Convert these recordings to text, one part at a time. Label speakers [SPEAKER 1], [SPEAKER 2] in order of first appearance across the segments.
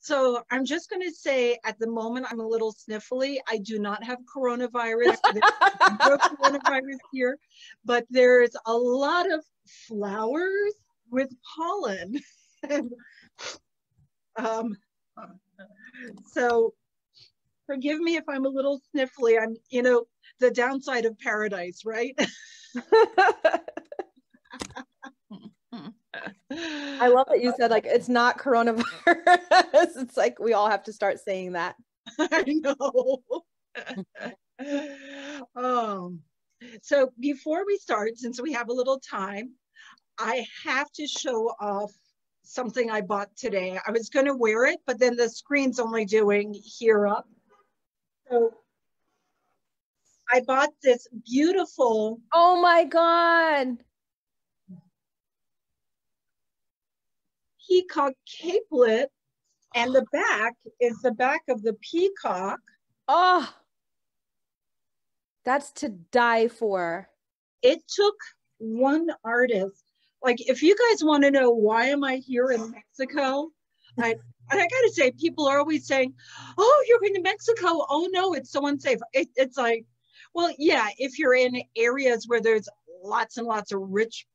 [SPEAKER 1] So I'm just going to say at the moment, I'm a little sniffly. I do not have coronavirus. no coronavirus here, but there's a lot of flowers with pollen. um, so forgive me if I'm a little sniffly. I'm, you know, the downside of paradise, right?
[SPEAKER 2] I love that you said like it's not coronavirus. it's like we all have to start saying that.
[SPEAKER 1] I know. um, so before we start, since we have a little time, I have to show off something I bought today. I was going to wear it, but then the screen's only doing here up. So I bought this beautiful.
[SPEAKER 2] Oh my God.
[SPEAKER 1] Peacock capelet and the back is the back of the peacock.
[SPEAKER 2] Oh, that's to die for.
[SPEAKER 1] It took one artist. Like, if you guys want to know why am I here in Mexico, I, I gotta say, people are always saying, "Oh, you're going to Mexico." Oh no, it's so unsafe. It, it's like, well, yeah, if you're in areas where there's lots and lots of rich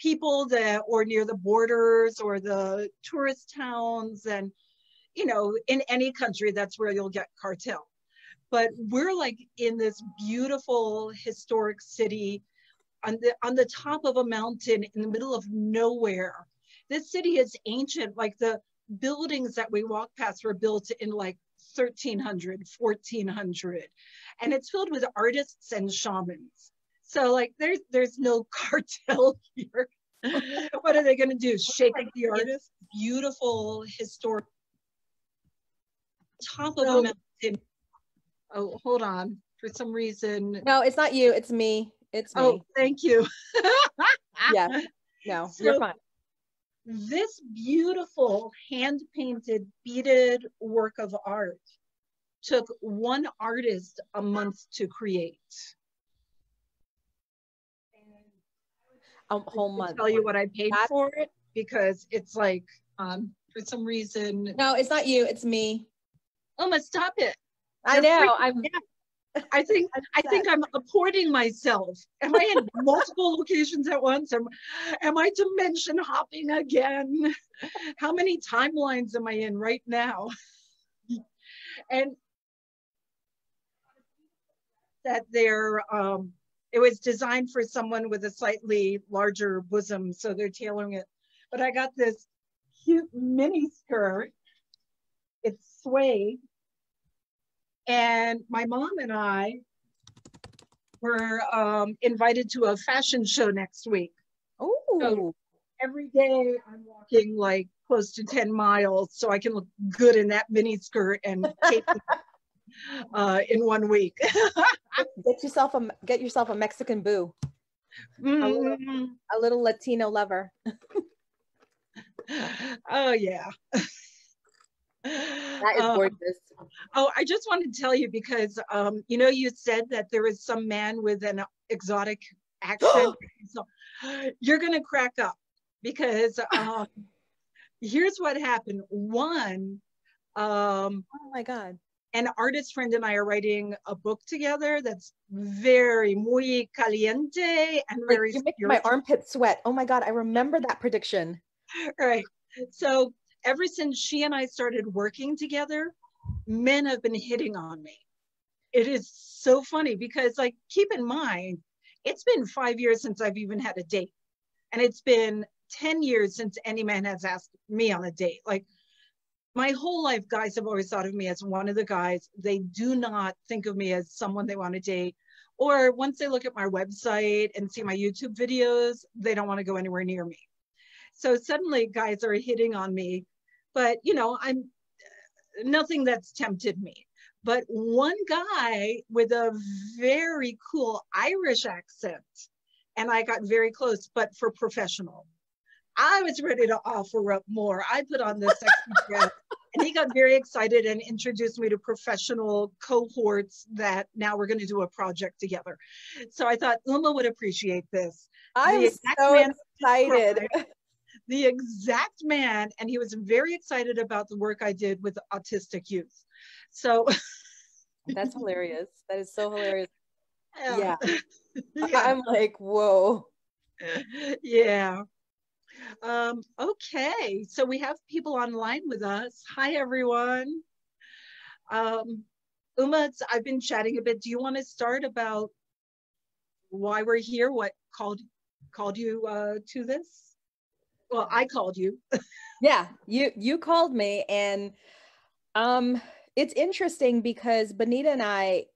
[SPEAKER 1] people that or near the borders or the tourist towns and you know in any country that's where you'll get cartel. But we're like in this beautiful historic city on the on the top of a mountain in the middle of nowhere. This city is ancient like the buildings that we walk past were built in like 1300 1400 and it's filled with artists and shamans so like there's there's no cartel here. what are they going to do? Shake up the artist? Beautiful historic top of the mountain. Oh, hold on. For some reason.
[SPEAKER 2] No, it's not you. It's me. It's me.
[SPEAKER 1] Oh, thank you.
[SPEAKER 2] yeah. No, so, you're fine.
[SPEAKER 1] This beautiful hand painted beaded work of art took one artist a month to create.
[SPEAKER 2] A whole month.
[SPEAKER 1] Tell you what I paid That's, for it because it's like um for some reason.
[SPEAKER 2] No, it's not you. It's me.
[SPEAKER 1] Alma, stop it.
[SPEAKER 2] You're I know. I'm.
[SPEAKER 1] I think I think I'm apporting myself. Am I in multiple locations at once? Am, am I dimension hopping again? How many timelines am I in right now? and that they're um, it was designed for someone with a slightly larger bosom, so they're tailoring it. But I got this cute mini skirt. It's suede. And my mom and I were um, invited to a fashion show next week.
[SPEAKER 2] Oh. So
[SPEAKER 1] every day I'm walking like close to 10 miles so I can look good in that mini skirt and take uh, in one week.
[SPEAKER 2] get yourself a get yourself a Mexican boo. Mm. A, little, mm-hmm. a little Latino lover.
[SPEAKER 1] oh yeah.
[SPEAKER 2] That is um, gorgeous.
[SPEAKER 1] oh, I just wanted to tell you because um, you know you said that there was some man with an exotic accent. so you're gonna crack up because um, here's what happened. One, um,
[SPEAKER 2] oh my god,
[SPEAKER 1] an artist friend and I are writing a book together that's very muy caliente and very
[SPEAKER 2] like my armpit sweat. Oh my god, I remember that prediction.
[SPEAKER 1] Right. So ever since she and I started working together, men have been hitting on me. It is so funny because like keep in mind, it's been 5 years since I've even had a date. And it's been 10 years since any man has asked me on a date. Like my whole life, guys have always thought of me as one of the guys. They do not think of me as someone they want to date. Or once they look at my website and see my YouTube videos, they don't want to go anywhere near me. So suddenly guys are hitting on me, but you know, I'm nothing that's tempted me. But one guy with a very cool Irish accent, and I got very close, but for professional. I was ready to offer up more. I put on this sexy dress and he got very excited and introduced me to professional cohorts that now we're going to do a project together. So I thought Uma would appreciate this.
[SPEAKER 2] I'm so excited.
[SPEAKER 1] the exact man, and he was very excited about the work I did with autistic youth. So
[SPEAKER 2] that's hilarious. That is so hilarious.
[SPEAKER 1] Yeah.
[SPEAKER 2] yeah. yeah. I'm like, whoa.
[SPEAKER 1] Yeah. Um, okay, so we have people online with us. Hi, everyone. Um, Uma, I've been chatting a bit. Do you want to start about why we're here? What called called you uh, to this? Well, I called you.
[SPEAKER 2] yeah, you you called me, and um, it's interesting because Bonita and I.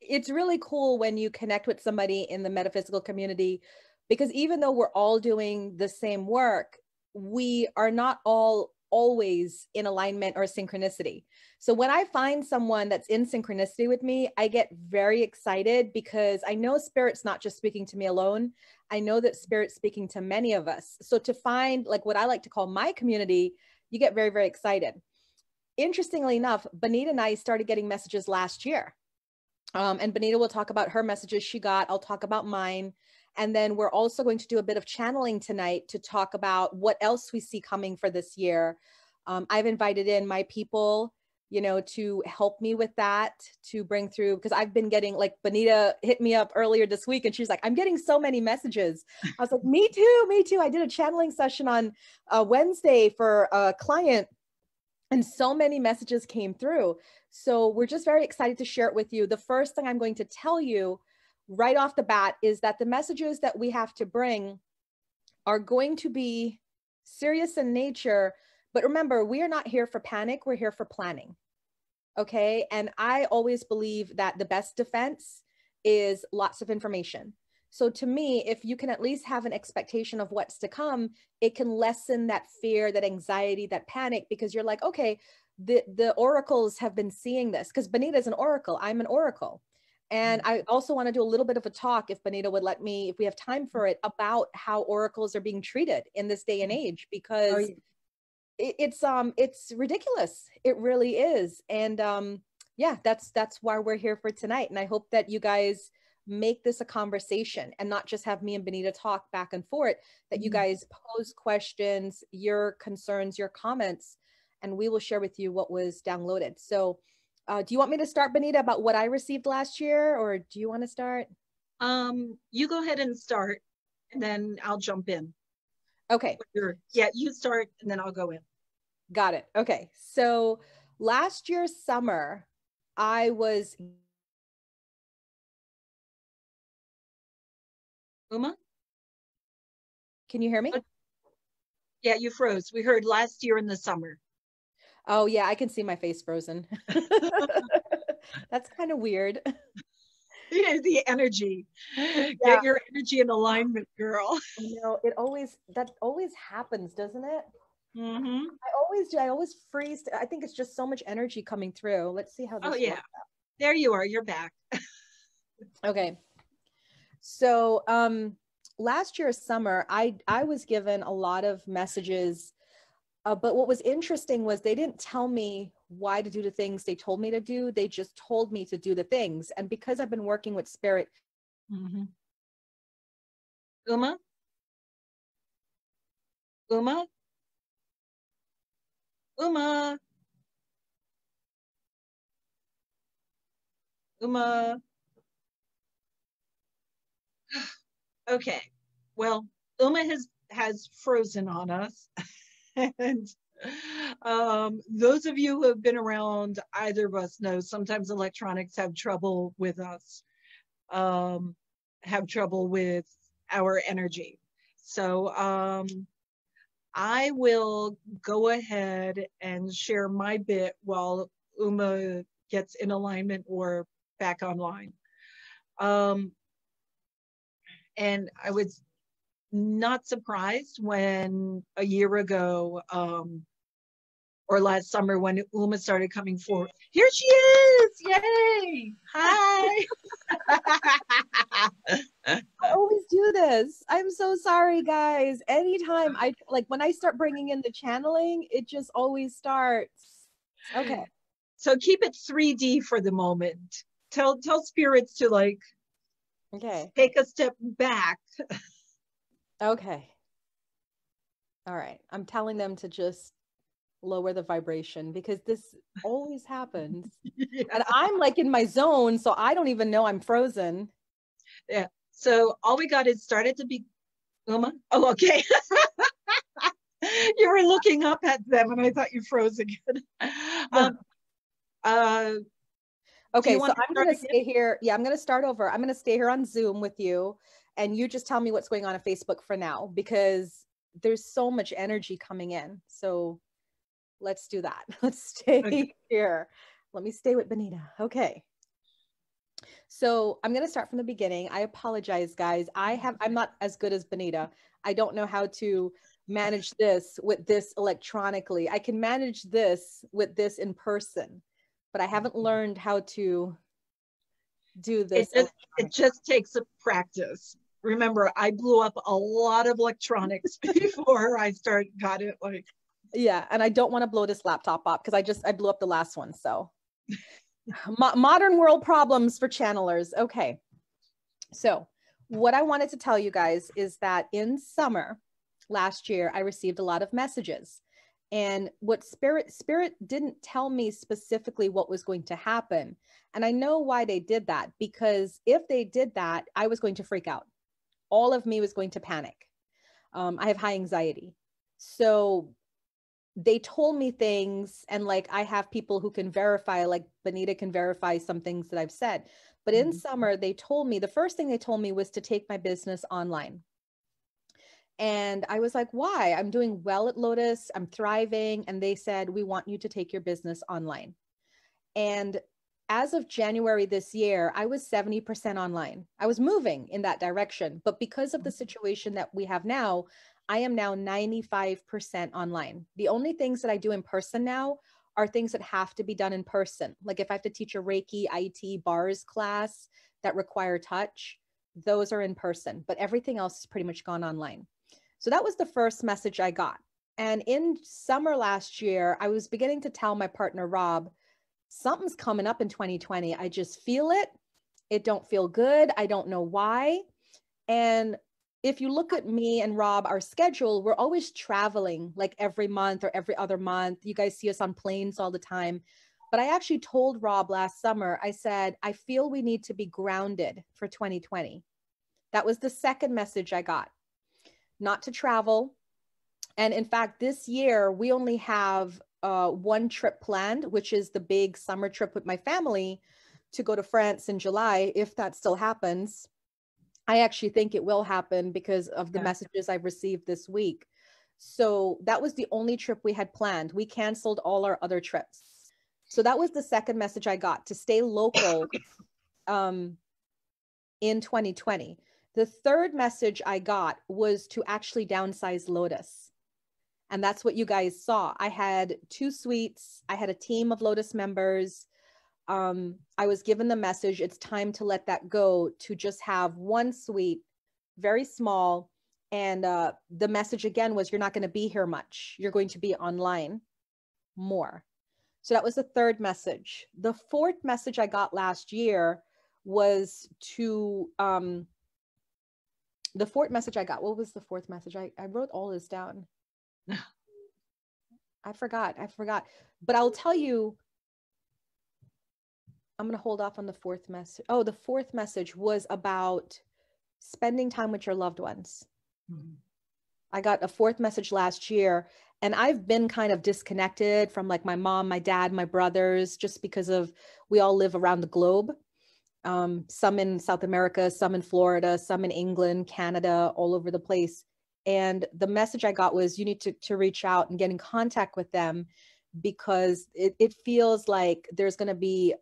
[SPEAKER 2] It's really cool when you connect with somebody in the metaphysical community because even though we're all doing the same work, we are not all always in alignment or synchronicity. So when I find someone that's in synchronicity with me, I get very excited because I know spirit's not just speaking to me alone. I know that spirit's speaking to many of us. So to find like what I like to call my community, you get very, very excited. Interestingly enough, Bonita and I started getting messages last year. Um, and Bonita will talk about her messages she got. I'll talk about mine. And then we're also going to do a bit of channeling tonight to talk about what else we see coming for this year. Um, I've invited in my people, you know, to help me with that, to bring through, because I've been getting like Bonita hit me up earlier this week and she's like, I'm getting so many messages. I was like, me too, me too. I did a channeling session on uh, Wednesday for a client and so many messages came through. So we're just very excited to share it with you. The first thing I'm going to tell you right off the bat is that the messages that we have to bring are going to be serious in nature. But remember, we are not here for panic, we're here for planning. Okay. And I always believe that the best defense is lots of information. So to me, if you can at least have an expectation of what's to come, it can lessen that fear, that anxiety, that panic, because you're like, okay, the, the oracles have been seeing this because Bonita is an oracle. I'm an oracle. And mm-hmm. I also want to do a little bit of a talk, if Bonita would let me, if we have time for it, about how oracles are being treated in this day and mm-hmm. age, because oh, yeah. it, it's um it's ridiculous. It really is. And um yeah, that's that's why we're here for tonight. And I hope that you guys make this a conversation and not just have me and Bonita talk back and forth, that you mm-hmm. guys pose questions, your concerns, your comments, and we will share with you what was downloaded. So uh, do you want me to start, Bonita, about what I received last year, or do you want to start?
[SPEAKER 1] Um, you go ahead and start, and then I'll jump in.
[SPEAKER 2] Okay.
[SPEAKER 1] Yeah, you start, and then I'll go in.
[SPEAKER 2] Got it. Okay. So last year summer, I was.
[SPEAKER 1] Uma?
[SPEAKER 2] Can you hear me?
[SPEAKER 1] Yeah, you froze. We heard last year in the summer.
[SPEAKER 2] Oh yeah, I can see my face frozen. That's kind of weird.
[SPEAKER 1] The energy. Yeah. Get your energy in alignment, girl.
[SPEAKER 2] You know, it always that always happens, doesn't it?
[SPEAKER 1] Mm-hmm.
[SPEAKER 2] I always do. I always freeze. I think it's just so much energy coming through. Let's see how this.
[SPEAKER 1] Oh yeah, there you are. You're back.
[SPEAKER 2] okay. So um, last year summer, I I was given a lot of messages uh, but what was interesting was they didn't tell me why to do the things they told me to do. They just told me to do the things. And because I've been working with spirit.
[SPEAKER 1] Mm-hmm. Uma? Uma? Uma? Uma? okay. Well, Uma has has frozen on us. and um, those of you who have been around either of us know sometimes electronics have trouble with us, um, have trouble with our energy. So um, I will go ahead and share my bit while Uma gets in alignment or back online. Um, and I would not surprised when a year ago um, or last summer when Uma started coming forward. Here she is! Yay! Hi!
[SPEAKER 2] I always do this. I'm so sorry, guys. Anytime I like when I start bringing in the channeling, it just always starts. Okay.
[SPEAKER 1] So keep it 3D for the moment. Tell tell spirits to like
[SPEAKER 2] okay
[SPEAKER 1] take a step back
[SPEAKER 2] Okay. All right. I'm telling them to just lower the vibration because this always happens. yeah. And I'm like in my zone, so I don't even know I'm frozen.
[SPEAKER 1] Yeah. So all we got is started to be Uma. Oh, okay. you were looking up at them and I thought you froze again. Um,
[SPEAKER 2] uh, okay, so I'm going to stay here. Yeah, I'm going to start over. I'm going to stay here on Zoom with you and you just tell me what's going on on Facebook for now because there's so much energy coming in. So let's do that. Let's stay okay. here. Let me stay with Bonita. Okay. So I'm going to start from the beginning. I apologize, guys. I have, I'm not as good as Bonita. I don't know how to manage this with this electronically. I can manage this with this in person, but I haven't mm-hmm. learned how to do this.
[SPEAKER 1] It just, it just takes a practice. Remember, I blew up a lot of electronics before I started got it like
[SPEAKER 2] yeah, and I don't want to blow this laptop up because I just I blew up the last one. So Mo- modern world problems for channelers. Okay. So, what I wanted to tell you guys is that in summer last year, I received a lot of messages. And what spirit spirit didn't tell me specifically what was going to happen. And I know why they did that because if they did that, I was going to freak out. All of me was going to panic. Um, I have high anxiety. So they told me things and like i have people who can verify like bonita can verify some things that i've said but in mm-hmm. summer they told me the first thing they told me was to take my business online and i was like why i'm doing well at lotus i'm thriving and they said we want you to take your business online and as of january this year i was 70% online i was moving in that direction but because of the mm-hmm. situation that we have now I am now 95% online. The only things that I do in person now are things that have to be done in person. Like if I have to teach a Reiki IT bars class that require touch, those are in person, but everything else is pretty much gone online. So that was the first message I got. And in summer last year, I was beginning to tell my partner Rob, something's coming up in 2020. I just feel it. It don't feel good. I don't know why. And if you look at me and Rob, our schedule, we're always traveling like every month or every other month. You guys see us on planes all the time. But I actually told Rob last summer, I said, I feel we need to be grounded for 2020. That was the second message I got not to travel. And in fact, this year, we only have uh, one trip planned, which is the big summer trip with my family to go to France in July, if that still happens. I actually think it will happen because of the yeah. messages I've received this week. So that was the only trip we had planned. We canceled all our other trips. So that was the second message I got to stay local um, in 2020. The third message I got was to actually downsize Lotus. And that's what you guys saw. I had two suites, I had a team of Lotus members um, I was given the message it's time to let that go to just have one suite, very small. And uh, the message again was you're not going to be here much. You're going to be online more. So that was the third message. The fourth message I got last year was to um, the fourth message I got. What was the fourth message? I, I wrote all this down. I forgot. I forgot. But I'll tell you I'm going to hold off on the fourth message. Oh, the fourth message was about spending time with your loved ones. Mm-hmm. I got a fourth message last year and I've been kind of disconnected from like my mom, my dad, my brothers, just because of we all live around the globe. Um, some in South America, some in Florida, some in England, Canada, all over the place. And the message I got was you need to, to reach out and get in contact with them because it, it feels like there's going to be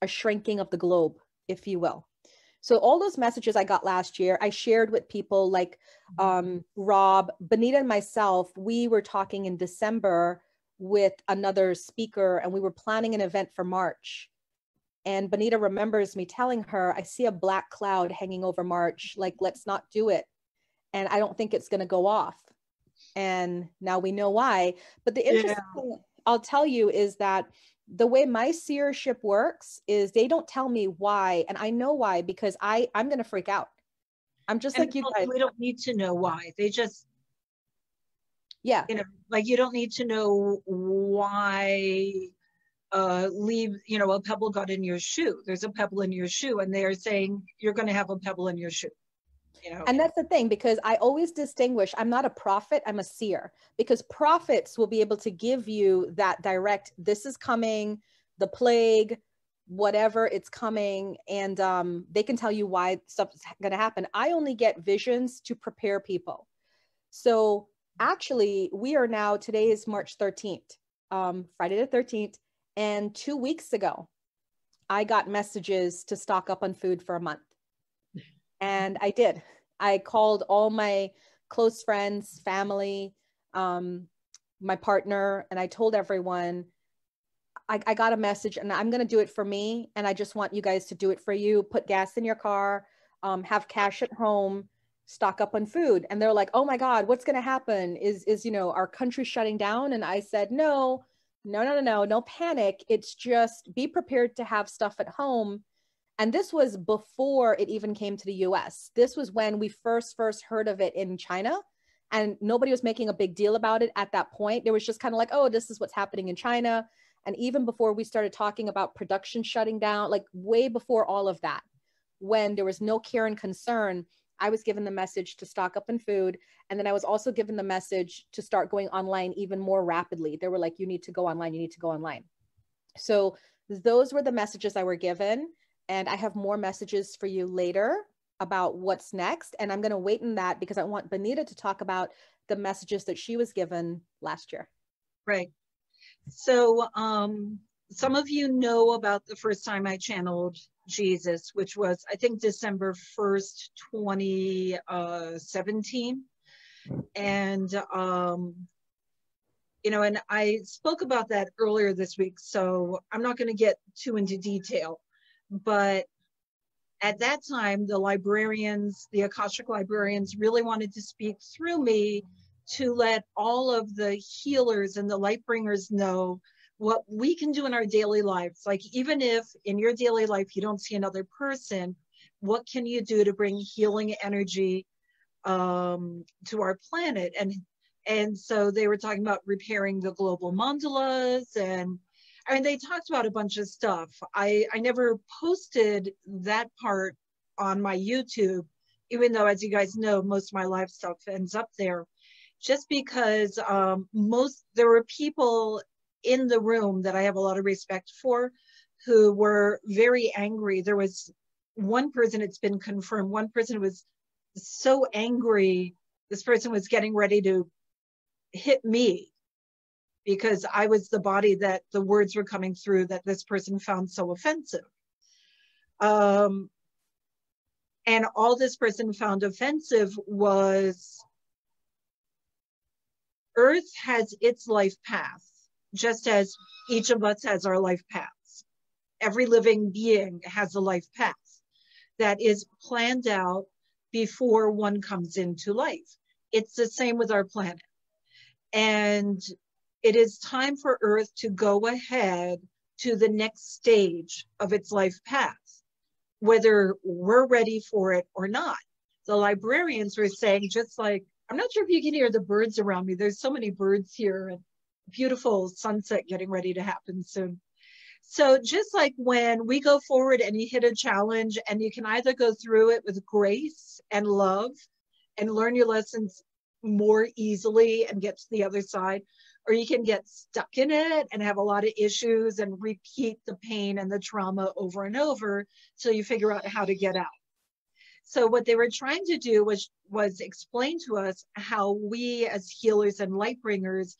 [SPEAKER 2] a shrinking of the globe, if you will. So all those messages I got last year, I shared with people like um, Rob, Bonita, and myself. We were talking in December with another speaker, and we were planning an event for March. And Bonita remembers me telling her, "I see a black cloud hanging over March. Like, let's not do it." And I don't think it's going to go off. And now we know why. But the interesting yeah. thing I'll tell you is that the way my seership works is they don't tell me why and i know why because i i'm gonna freak out i'm just and like you guys
[SPEAKER 1] we don't need to know why they just
[SPEAKER 2] Yeah.
[SPEAKER 1] You know, like you don't need to know why uh leave, you know, a pebble got in your shoe. There's a pebble in your shoe and they are saying you're going to have a pebble in your shoe. Know?
[SPEAKER 2] And that's the thing because I always distinguish I'm not a prophet, I'm a seer because prophets will be able to give you that direct this is coming, the plague, whatever it's coming and um, they can tell you why stuff's going to happen. I only get visions to prepare people. So actually we are now today is march 13th um, friday the 13th and two weeks ago i got messages to stock up on food for a month and i did i called all my close friends family um, my partner and i told everyone I, I got a message and I'm going to do it for me. And I just want you guys to do it for you. Put gas in your car, um, have cash at home, stock up on food. And they're like, oh my God, what's going to happen? Is, is, you know, our country shutting down? And I said, no, no, no, no, no, no panic. It's just be prepared to have stuff at home. And this was before it even came to the US. This was when we first, first heard of it in China and nobody was making a big deal about it at that point. There was just kind of like, oh, this is what's happening in China. And even before we started talking about production shutting down, like way before all of that, when there was no care and concern, I was given the message to stock up in food. And then I was also given the message to start going online even more rapidly. They were like, you need to go online, you need to go online. So those were the messages I were given. And I have more messages for you later about what's next. And I'm going to wait in that because I want Bonita to talk about the messages that she was given last year.
[SPEAKER 1] Right. So um, some of you know about the first time I channeled Jesus, which was, I think, December 1st, 2017. And, um, you know, and I spoke about that earlier this week, so I'm not going to get too into detail. But at that time, the librarians, the Akashic librarians, really wanted to speak through me to let all of the healers and the light bringers know what we can do in our daily lives. Like, even if in your daily life you don't see another person, what can you do to bring healing energy um, to our planet? And and so they were talking about repairing the global mandalas and I mean they talked about a bunch of stuff. I I never posted that part on my YouTube, even though as you guys know, most of my live stuff ends up there just because um, most there were people in the room that I have a lot of respect for who were very angry. There was one person, it's been confirmed, one person was so angry. This person was getting ready to hit me because I was the body that the words were coming through that this person found so offensive. Um, and all this person found offensive was Earth has its life path, just as each of us has our life paths. Every living being has a life path that is planned out before one comes into life. It's the same with our planet. And it is time for Earth to go ahead to the next stage of its life path, whether we're ready for it or not. The librarians were saying, just like I'm not sure if you can hear the birds around me. There's so many birds here and beautiful sunset getting ready to happen soon. So just like when we go forward and you hit a challenge and you can either go through it with grace and love and learn your lessons more easily and get to the other side, or you can get stuck in it and have a lot of issues and repeat the pain and the trauma over and over till you figure out how to get out. So what they were trying to do was was explain to us how we as healers and light bringers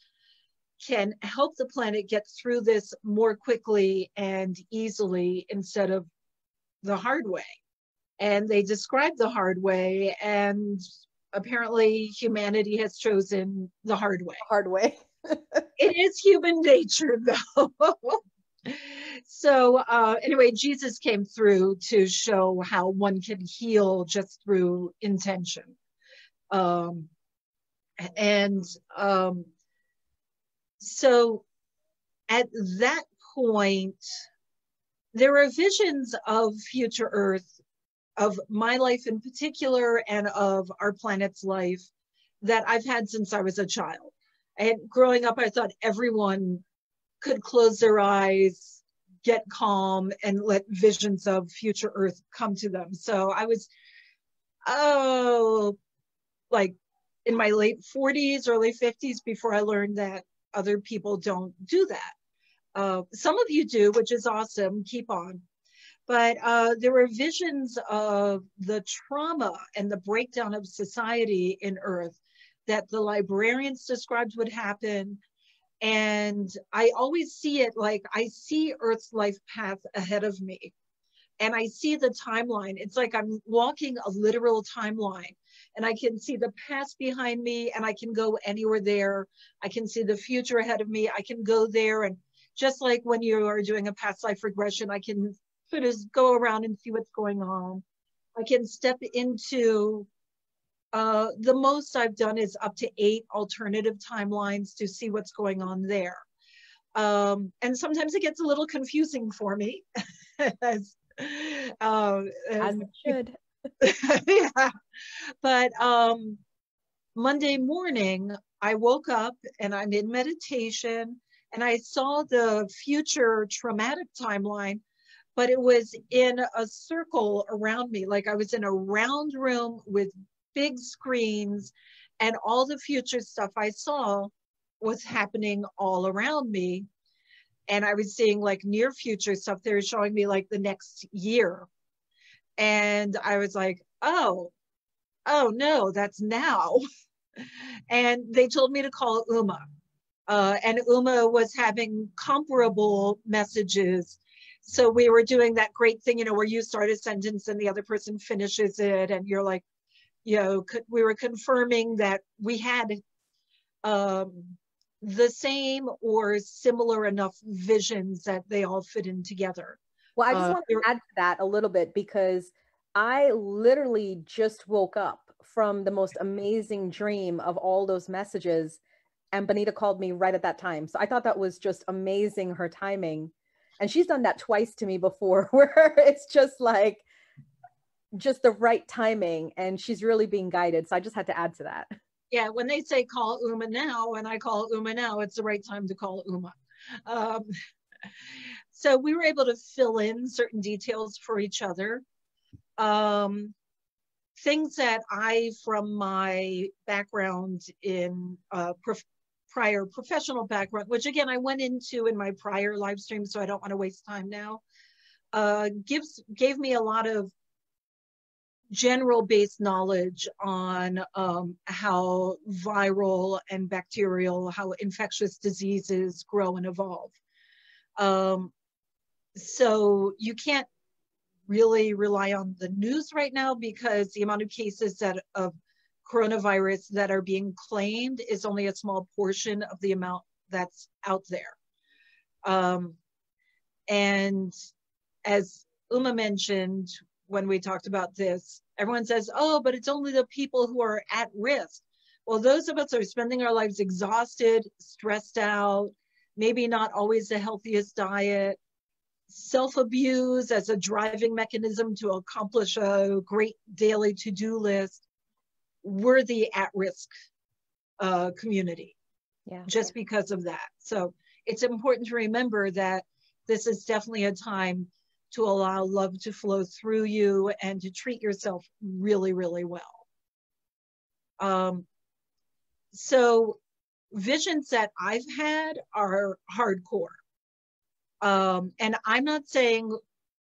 [SPEAKER 1] can help the planet get through this more quickly and easily instead of the hard way. And they described the hard way and apparently humanity has chosen the hard way.
[SPEAKER 2] Hard way.
[SPEAKER 1] It is human nature though. so uh, anyway, Jesus came through to show how one can heal just through intention. Um, and um, so at that point, there are visions of future Earth, of my life in particular, and of our planet's life that I've had since I was a child. And growing up, I thought everyone could close their eyes, get calm, and let visions of future Earth come to them. So I was, oh, like in my late 40s, early 50s before I learned that other people don't do that. Uh, some of you do, which is awesome. Keep on. But uh, there were visions of the trauma and the breakdown of society in Earth that the librarians described would happen. And I always see it like I see Earth's life path ahead of me. And I see the timeline. It's like I'm walking a literal timeline and I can see the past behind me and I can go anywhere there. I can see the future ahead of me. I can go there. And just like when you are doing a past life regression, I can sort of go around and see what's going on. I can step into uh, the most I've done is up to eight alternative timelines to see what's going on there. Um, and sometimes it gets a little confusing for me as,
[SPEAKER 2] uh, as it should.
[SPEAKER 1] yeah. But um, Monday morning, I woke up and I'm in meditation and I saw the future traumatic timeline, but it was in a circle around me. Like I was in a round room with big screens and all the future stuff I saw was happening all around me. And I was seeing like near future stuff. They were showing me like the next year and I was like, oh, oh no, that's now. and they told me to call Uma. Uh, and Uma was having comparable messages. So we were doing that great thing, you know, where you start a sentence and the other person finishes it, and you're like, you know, we were confirming that we had um, the same or similar enough visions that they all fit in together.
[SPEAKER 2] Well, I just uh, want to add to that a little bit because I literally just woke up from the most amazing dream of all those messages. And Bonita called me right at that time. So I thought that was just amazing, her timing. And she's done that twice to me before, where it's just like, just the right timing and she's really being guided. So I just had to add to that.
[SPEAKER 1] Yeah, when they say call Uma now and I call Uma now, it's the right time to call Uma. Um, so we were able to fill in certain details for each other. Um, things that I, from my background in uh, prof prior professional background, which again I went into in my prior live stream, so I don't want to waste time now, uh, gives gave me a lot of general based knowledge on um, how viral and bacterial, how infectious diseases grow and evolve. Um, so you can't really rely on the news right now because the amount of cases that of coronavirus that are being claimed is only a small portion of the amount that's out there. Um, and as Uma mentioned when we talked about this, everyone says, oh, but it's only the people who are at risk. Well, those of us who are spending our lives exhausted, stressed out, maybe not always the healthiest diet, self-abuse as a driving mechanism to accomplish a great daily to-do list, we're the at-risk uh, community yeah. just because of that. So it's important to remember that this is definitely a time to allow love to flow through you and to treat yourself really, really well. Um, so visions that I've had are hardcore. Um, and I'm not saying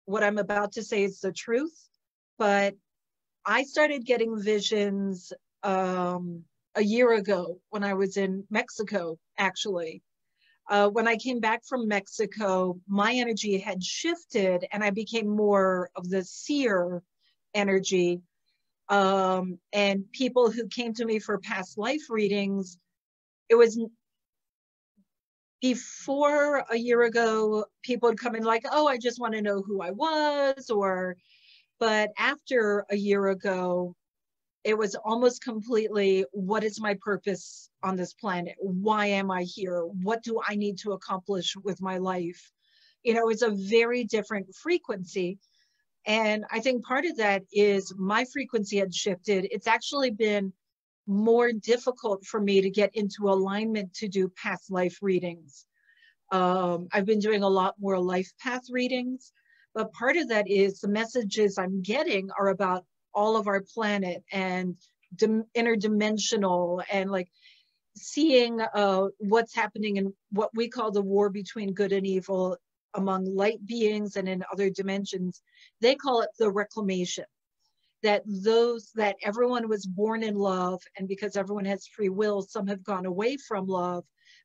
[SPEAKER 1] what I'm about to say is the truth, but I started getting visions um, a year ago when I was in Mexico, actually. Uh, when I came back from Mexico, my energy had shifted and I became more of the seer energy. Um, and people who came to me for past life readings, it was before a year ago, people would come in like, oh, I just want to know who I was, or, but after a year ago, it was almost completely what is my purpose on this planet? Why am I here? What do I need to accomplish with my life? You know, it's a very different frequency. And I think part of that is my frequency had shifted. It's actually been more difficult for me to get into alignment to do past life readings. Um, I've been doing a lot more life path readings, but part of that is the messages I'm getting are about all of our planet and interdimensional and like seeing uh, what's happening in what we call the war between good and evil among light beings and in other dimensions. They call it the reclamation. That those that everyone was born in love, and because everyone has free will, some have gone away from love.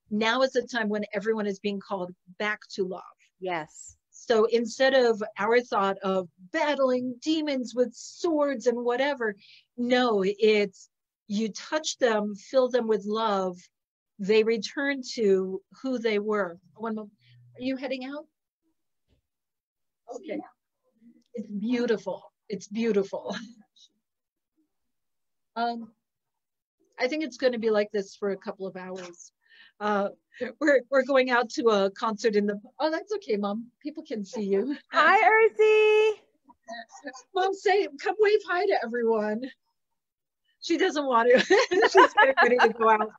[SPEAKER 1] Now is the time when everyone is being called back to love.
[SPEAKER 2] Yes.
[SPEAKER 1] So instead of our thought of battling demons with swords and whatever, no, it's you touch them, fill them with love, they return to who they were. One moment. Are you heading out? Okay. It's beautiful. It's beautiful. Um, I think it's going to be like this for a couple of hours. Uh, we're we're going out to a concert in the. Oh, that's okay, mom. People can see you.
[SPEAKER 2] Hi, Earthy.
[SPEAKER 1] Mom, say come wave hi to everyone she doesn't want to. She's ready to go out.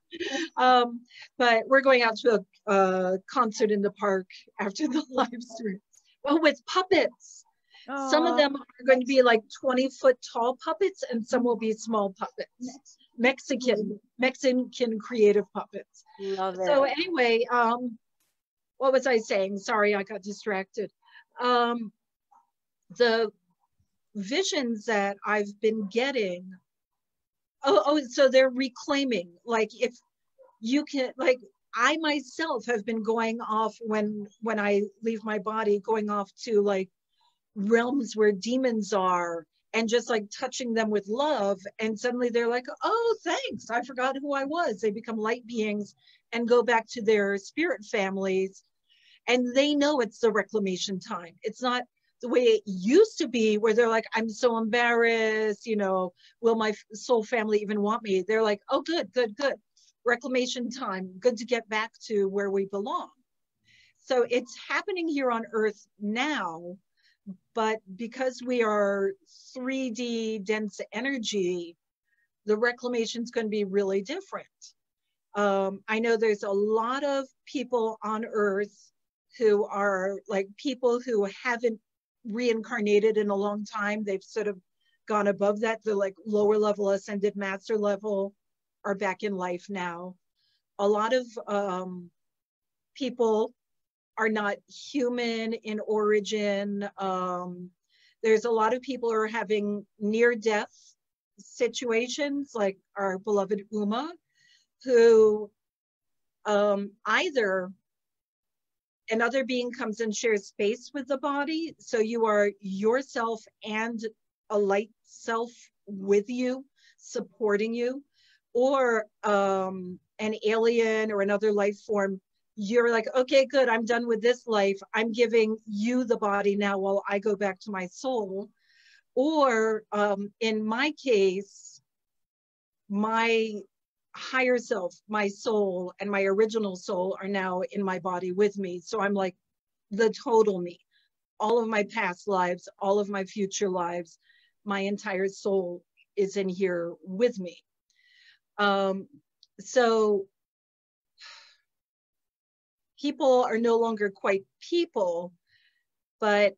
[SPEAKER 1] Um, but we're going out to a, a, concert in the park after the live stream. Well, with puppets. Aww. Some of them are going to be like 20 foot tall puppets, and some will be small puppets. Mexican, Mexican creative puppets.
[SPEAKER 2] Love it.
[SPEAKER 1] So anyway, um, what was I saying? Sorry, I got distracted. Um, the visions that I've been getting oh, oh, so they're reclaiming. Like if you can, like I myself have been going off when when I leave my body, going off to like realms where demons are and just like touching them with love and suddenly they're like oh thanks i forgot who i was. They become light beings and go back to their spirit families and they know it's the reclamation time. It's not the way it used to be where they're like i'm so embarrassed you know will my soul family even want me? They're like oh good good good. Reclamation time. Good to get back to where we belong. So it's happening here on earth now but because we are 3d dense energy the reclamation is going to be really different um, i know there's a lot of people on earth who are like people who haven't reincarnated in a long time. They've sort of gone above that. The like lower level ascended master level are back in life now. A lot of um, people are not human in origin. Um, there's a lot of people who are having near death situations, like our beloved Uma, who um, either another being comes and shares space with the body. So you are yourself and a light self with you, supporting you, or um, an alien or another life form. You're like, okay, good, I'm done with this life. I'm giving you the body now while I go back to my soul. Or um, in my case, my higher self, my soul, and my original soul are now in my body with me. So I'm like the total me. All of my past lives, all of my future lives, my entire soul is in here with me. Um, so people are no longer quite people, but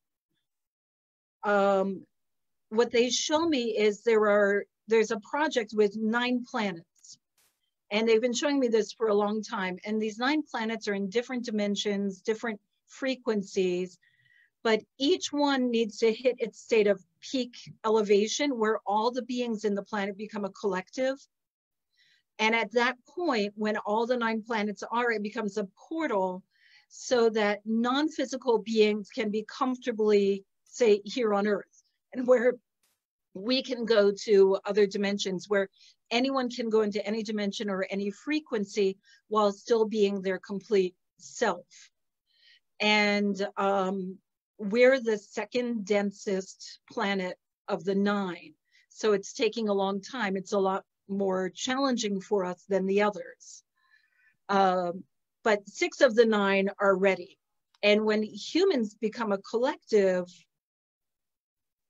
[SPEAKER 1] um, what they show me is there are there's a project with nine planets and they've been showing me this for a long time. And these nine planets are in different dimensions, different frequencies, but each one needs to hit its state of peak elevation where all the beings in the planet become a collective. And at that point, when all the nine planets are, it becomes a portal so that non physical beings can be comfortably, say, here on Earth. And where we can go to other dimensions where anyone can go into any dimension or any frequency while still being their complete self. And um, we're the second densest planet of the nine. So it's taking a long time. It's a lot more challenging for us than the others. Um, but six of the nine are ready. And when humans become a collective,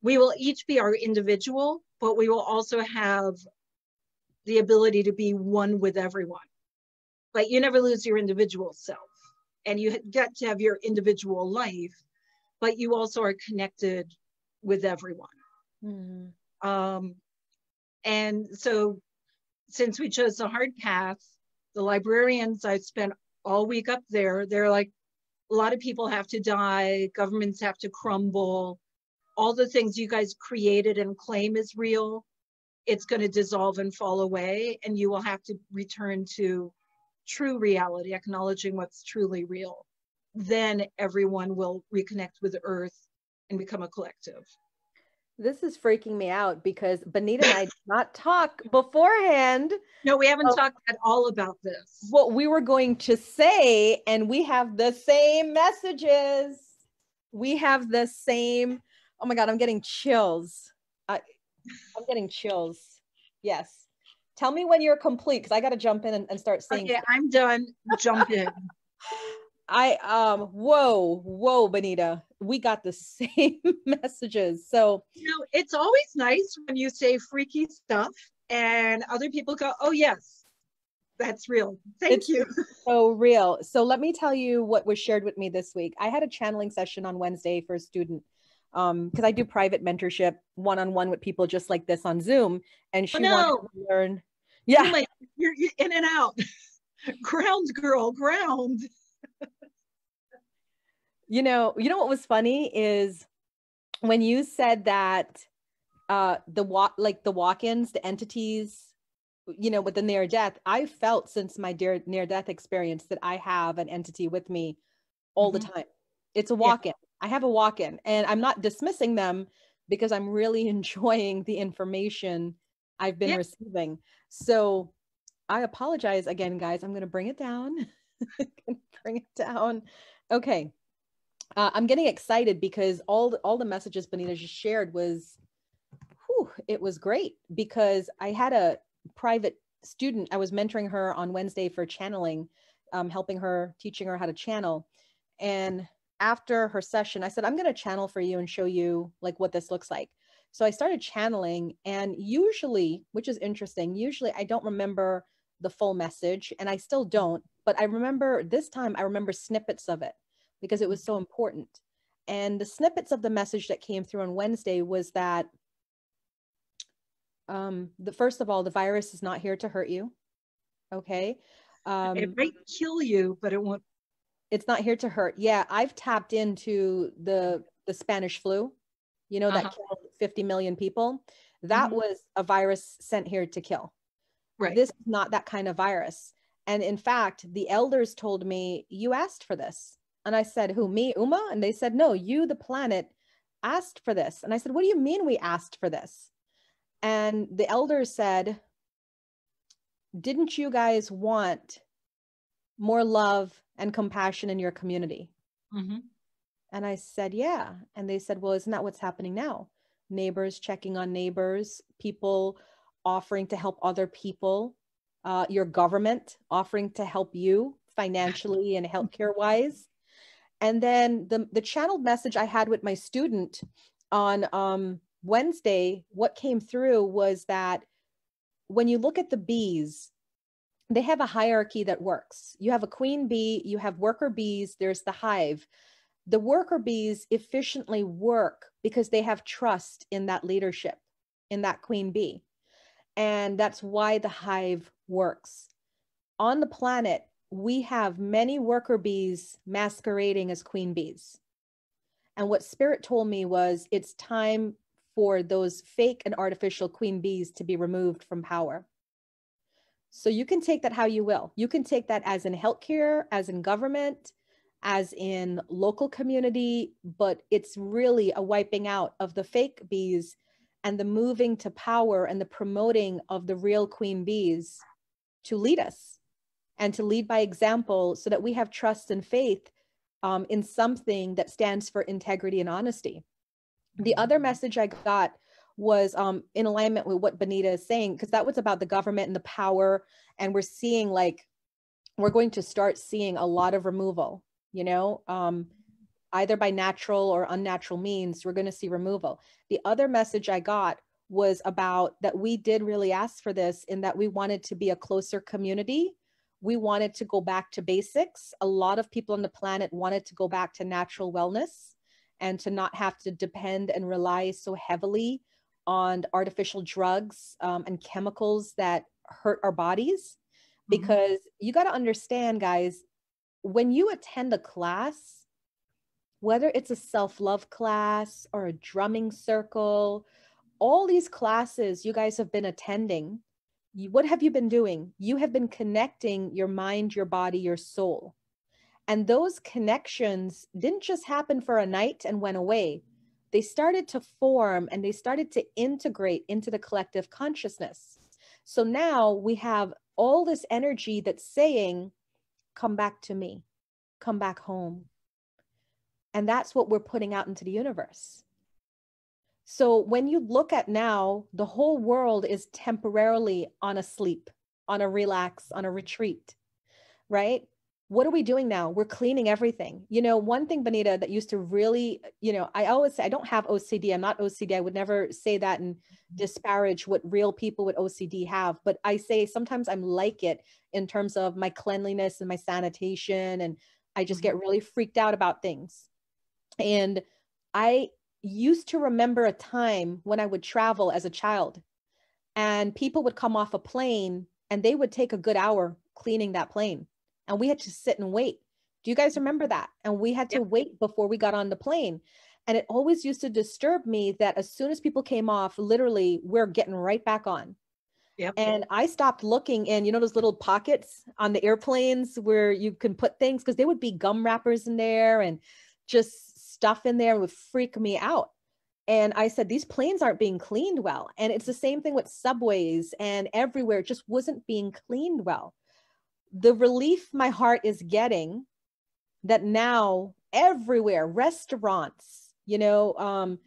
[SPEAKER 1] we will each be our individual, but we will also have the ability to be one with everyone. But you never lose your individual self. And you get to have your individual life, but you also are connected with everyone. Mm-hmm. Um, and so, since we chose the hard path, the librarians I spent all week up there, they're like, a lot of people have to die, governments have to crumble, all the things you guys created and claim is real, it's going to dissolve and fall away, and you will have to return to true reality, acknowledging what's truly real. Then everyone will reconnect with earth and become a collective.
[SPEAKER 2] This is freaking me out because Bonita and I did not talk beforehand.
[SPEAKER 1] No, we haven't talked at all about this.
[SPEAKER 2] What we were going to say, and we have the same messages. We have the same. Oh my God, I'm getting chills. I, I'm getting chills. Yes. Tell me when you're complete because I got to jump in and, and start saying.
[SPEAKER 1] Okay, I'm done. Jump in.
[SPEAKER 2] I um whoa whoa Bonita we got the same messages. So
[SPEAKER 1] you know it's always nice when you say freaky stuff and other people go oh yes that's real. Thank it's you.
[SPEAKER 2] so real. So let me tell you what was shared with me this week. I had a channeling session on Wednesday for a student um because I do private mentorship one-on-one with people just like this on Zoom and she oh, no. wanted to learn.
[SPEAKER 1] Yeah. like, you're, you're in and out. Ground girl ground
[SPEAKER 2] you know, you know what was funny is when you said that uh the walk like the walk-ins, the entities, you know, with the near death, I felt since my dear near death experience that I have an entity with me all mm-hmm. the time. It's a walk-in. Yeah. I have a walk-in and I'm not dismissing them because I'm really enjoying the information I've been yeah. receiving. So I apologize again, guys. I'm going to bring it down. bring it down. Okay uh, I'm getting excited because all the, all the messages Bonita just shared was, whew, it was great because I had a private student. I was mentoring her on Wednesday for channeling, um, helping her, teaching her how to channel. And after her session, I said, I'm going to channel for you and show you like what this looks like. So I started channeling, and usually, which is interesting, usually I don't remember the full message, and I still don't. But I remember this time, I remember snippets of it because it was so important. And the snippets of the message that came through on Wednesday was that um, the first of all, the virus is not here to hurt you. Okay.
[SPEAKER 1] Um, it might kill you, but it won't.
[SPEAKER 2] It's not here to hurt. Yeah, I've tapped into the the Spanish flu. You know that uh-huh. killed 50 million people. That mm-hmm. was a virus sent here to kill.
[SPEAKER 1] Right.
[SPEAKER 2] This is not that kind of virus. And in fact, the elders told me, "You asked for this." And I said, Who, me, Uma? And they said, No, you, the planet, asked for this. And I said, What do you mean we asked for this? And the elders said, Didn't you guys want more love and compassion in your community? Mm-hmm. And I said, Yeah. And they said, Well, isn't that what's happening now? Neighbors checking on neighbors, people offering to help other people, uh, your government offering to help you financially and healthcare wise. And then the, the channeled message I had with my student on um, Wednesday, what came through was that when you look at the bees, they have a hierarchy that works. You have a queen bee, you have worker bees, there's the hive. The worker bees efficiently work because they have trust in that leadership, in that queen bee. And that's why the hive works. On the planet, we have many worker bees masquerading as queen bees. And what Spirit told me was it's time for those fake and artificial queen bees to be removed from power. So you can take that how you will. You can take that as in healthcare, as in government, as in local community, but it's really a wiping out of the fake bees and the moving to power and the promoting of the real queen bees to lead us and to lead by example so that we have trust and faith um, in something that stands for integrity and honesty. The other mm-hmm. message I got was um, in alignment with what Bonita is saying, because that was about the government and the power. And we're seeing like, we're going to start seeing a lot of removal, you know, um, either by natural or unnatural means, we're going to see removal. The other message I got was about that we did really ask for this in that we wanted to be a closer community. We wanted to go back to basics. A lot of people on the planet wanted to go back to natural wellness and to not have to depend and rely so heavily on artificial drugs um, and chemicals that hurt our bodies. Mm-hmm. Because mm-hmm. you got to understand, guys, when you attend a class, whether it's a self love class or a drumming circle, all these classes you guys have been attending, what have you been doing? You have been connecting your mind, your body, your soul. And those connections didn't just happen for a night and went away. They started to form and they started to integrate into the collective consciousness. So now we have all this energy that's saying, Come back to me, come back home, and that's what we're putting out into the universe. So when you look at now, the whole world is temporarily on a sleep, on a relax, on a retreat, right? What are we doing now? We're cleaning everything. You know, one thing, Bonita, that used to really, you know, I always say I don't have OCD. I'm not OCD. I would never say that and disparage what real people with OCD have. But I say sometimes I'm like it in terms of my cleanliness and my sanitation. And I just get mm-hmm. really freaked out about things. And I used to remember a time when I would travel as a child and people would come off a plane and they would take a good hour cleaning that plane. And we had to sit and wait. Do you guys remember that? And we had to yep. wait before we got on the plane. And it always used to disturb me that as soon as people came off, literally, we're getting right back on. Yep. And I stopped looking in, you know, those little pockets on the airplanes where you can put things because there would be gum wrappers in there and just stuff in there would freak me out. And I said, these planes aren't being cleaned well. And it's the same thing with subways and everywhere, it just wasn't being cleaned well. The relief my heart is getting that now everywhere, restaurants, you know, um,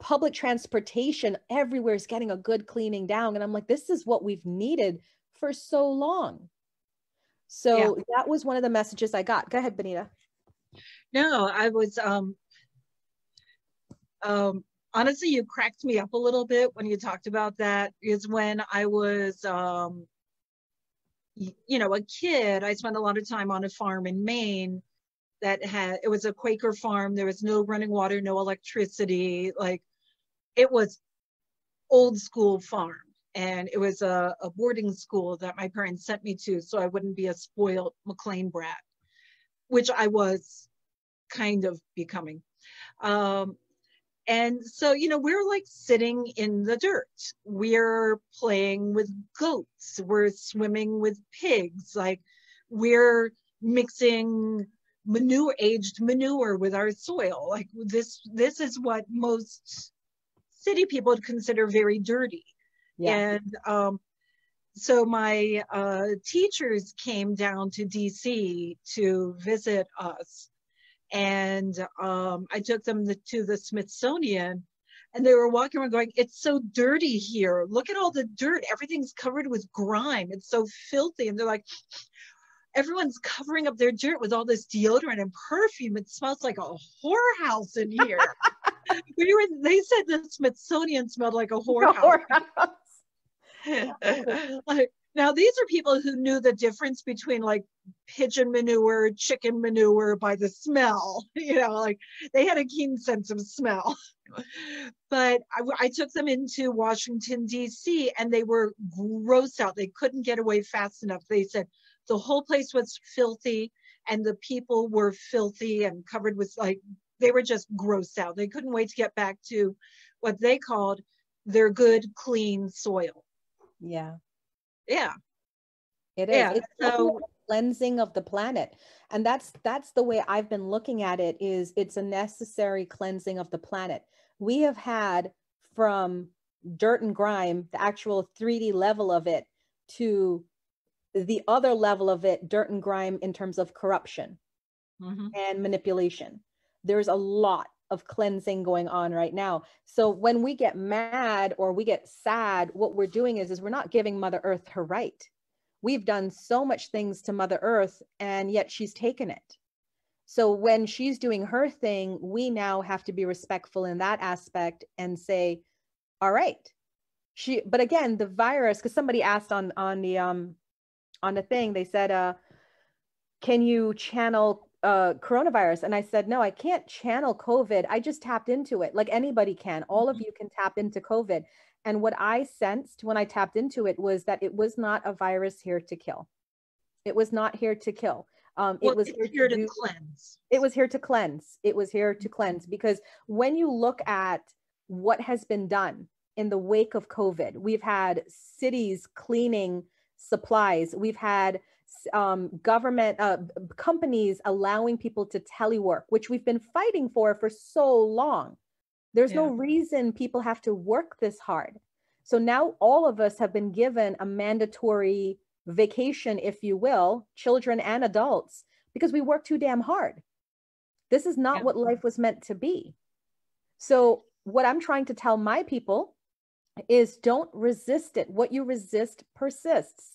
[SPEAKER 2] public transportation, everywhere is getting a good cleaning down. And I'm like, this is what we've needed for so long. So yeah. that was one of the messages I got. Go ahead, Bonita.
[SPEAKER 1] No, I was um um, honestly, you cracked me up a little bit when you talked about that. Is when I was, um, you know, a kid. I spent a lot of time on a farm in Maine that had it was a Quaker farm. There was no running water, no electricity. Like it was old school farm. And it was a, a boarding school that my parents sent me to so I wouldn't be a spoiled McLean brat, which I was kind of becoming. Um, and so, you know, we're like sitting in the dirt. We're playing with goats. We're swimming with pigs. Like we're mixing manure, aged manure with our soil. Like this, this is what most city people would consider very dirty. Yeah. And um, so my uh, teachers came down to DC to visit us and um, I took them the, to the Smithsonian and they were walking around going, It's so dirty here. Look at all the dirt. Everything's covered with grime. It's so filthy. And they're like, Everyone's covering up their dirt with all this deodorant and perfume. It smells like a whorehouse in here. we were, they said the Smithsonian smelled like a whorehouse. whorehouse. like, now, these are people who knew the difference between like pigeon manure, chicken manure by the smell. You know, like they had a keen sense of smell. but I, I took them into Washington, D.C., and they were grossed out. They couldn't get away fast enough. They said the whole place was filthy and the people were filthy and covered with like, they were just grossed out. They couldn't wait to get back to what they called their good, clean soil.
[SPEAKER 2] Yeah
[SPEAKER 1] yeah
[SPEAKER 2] it is yeah. it's so cleansing of the planet and that's that's the way i've been looking at it is it's a necessary cleansing of the planet we have had from dirt and grime the actual 3d level of it to the other level of it dirt and grime in terms of corruption mm-hmm. and manipulation there's a lot of cleansing going on right now. So when we get mad or we get sad, what we're doing is, is we're not giving Mother Earth her right. We've done so much things to Mother Earth and yet she's taken it. So when she's doing her thing, we now have to be respectful in that aspect and say, all right, she but again the virus because somebody asked on on the um on the thing they said uh can you channel uh, coronavirus. And I said, no, I can't channel COVID. I just tapped into it like anybody can. All of mm-hmm. you can tap into COVID. And what I sensed when I tapped into it was that it was not a virus here to kill. It was not here to kill. Um,
[SPEAKER 1] well,
[SPEAKER 2] it was
[SPEAKER 1] here, here to, to cleanse.
[SPEAKER 2] It was here to cleanse. It was here to cleanse because when you look at what has been done in the wake of COVID, we've had cities cleaning supplies. We've had um, government uh, companies allowing people to telework, which we've been fighting for for so long. There's yeah. no reason people have to work this hard. So now all of us have been given a mandatory vacation, if you will, children and adults, because we work too damn hard. This is not yeah. what life was meant to be. So, what I'm trying to tell my people is don't resist it. What you resist persists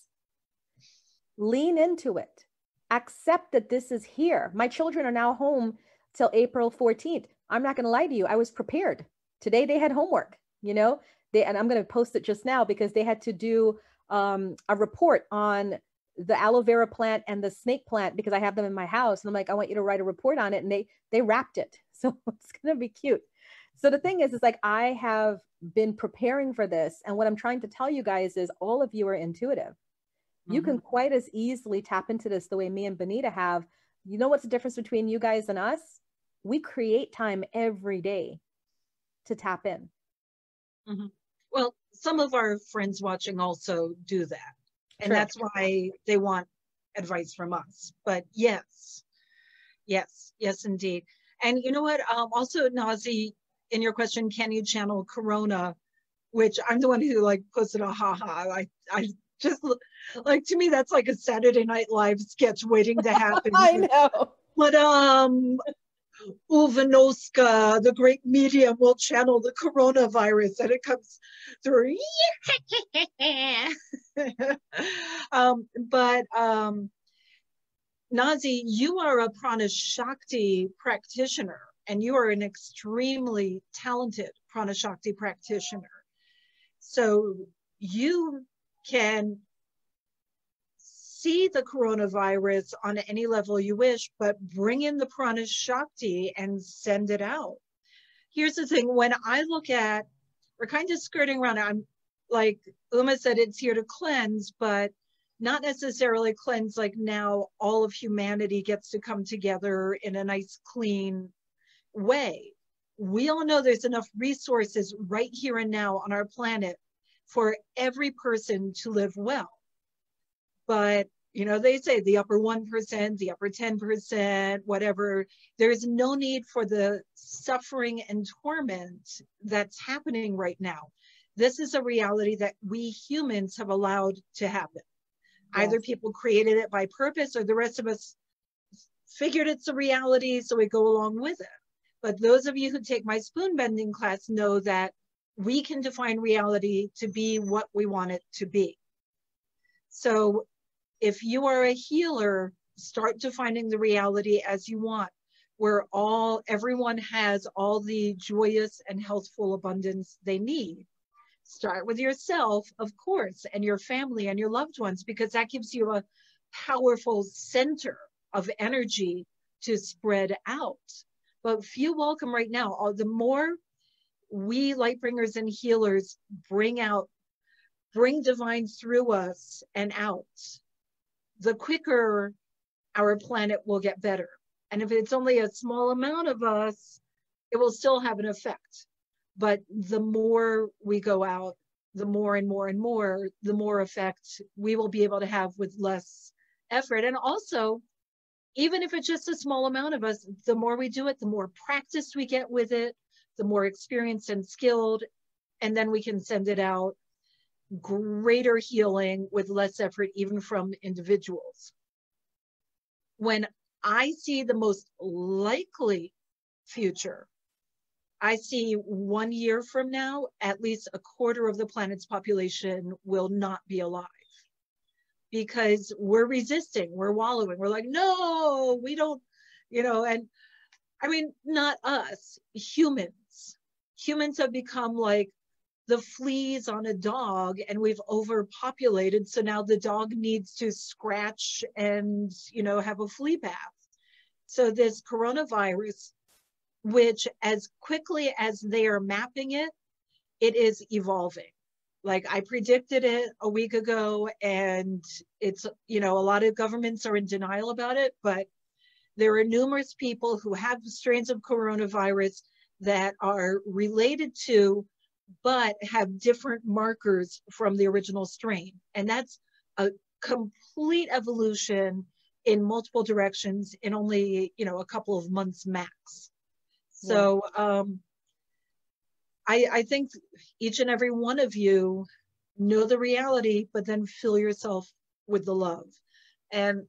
[SPEAKER 2] lean into it. Accept that this is here. My children are now home till april 14th i'm not going to lie to you i was prepared. Today they had homework you know? They and i'm going to post it just now because they had to do um, a report on the aloe vera plant and the snake plant because i have them in my house and i'm like i want you to write a report on it and they they wrapped it. So it's going to be cute. So the thing is is like i have been preparing for this and what i'm trying to tell you guys is all of you are intuitive you can mm-hmm. quite as easily tap into this the way me and Bonita have. You know what's the difference between you guys and us? We create time every day to tap in.
[SPEAKER 1] Mm-hmm. Well, some of our friends watching also do that. And True. that's why they want advice from us. But yes, yes, yes, indeed. And you know what? Um, also, Nazi, in your question, can you channel Corona? Which I'm the one who like posted a haha. I, I just like to me that's like a saturday night live sketch waiting to happen
[SPEAKER 2] i know
[SPEAKER 1] but um Uvanoska, the great medium, will channel the coronavirus and it comes through. um, but um, Nazi, you are a Prana Shakti practitioner and you are an extremely talented Prana Shakti practitioner. So you can see the coronavirus on any level you wish, but bring in the prana shakti and send it out. Here's the thing when I look at, we're kind of skirting around. I'm like Uma said, it's here to cleanse, but not necessarily cleanse like now all of humanity gets to come together in a nice, clean way. We all know there's enough resources right here and now on our planet for every person to live well. But you know, they say the upper 1%, the upper 10%, whatever. There's no need for the suffering and torment that's happening right now. This is a reality that we humans have allowed to happen. Yes. Either people created it by purpose or the rest of us figured it's a reality, so we go along with it. But those of you who take my spoon bending class know that we can define reality to be what we want it to be. So if you are a healer, start defining the reality as you want, where all everyone has all the joyous and healthful abundance they need. Start with yourself, of course, and your family and your loved ones, because that gives you a powerful center of energy to spread out. But feel welcome right now. The more we light bringers and healers bring out, bring divine through us and out, the quicker our planet will get better. And if it's only a small amount of us, it will still have an effect. But the more we go out, the more and more and more, the more effect we will be able to have with less effort. And also, even if it's just a small amount of us, the more we do it, the more practice we get with it, the more experienced and skilled, and then we can send it out greater healing with less effort, even from individuals. When I see the most likely future, I see one year from now, at least a quarter of the planet's population will not be alive because we're resisting, we're wallowing, we're like, no, we don't, you know, and I mean, not us, humans. Humans have become like the fleas on a dog and we've overpopulated. So now the dog needs to scratch and you know have a flea bath. So this coronavirus which as quickly as they are mapping it it is evolving. Like i predicted it a week ago and it's you know a lot of governments are in denial about it but there are numerous people who have strains of coronavirus that are related to but have different markers from the original strain. And that's a complete evolution in multiple directions in only, you know, a couple of months max. So um, I, I think each and every one of you know the reality, but then fill yourself with the love. And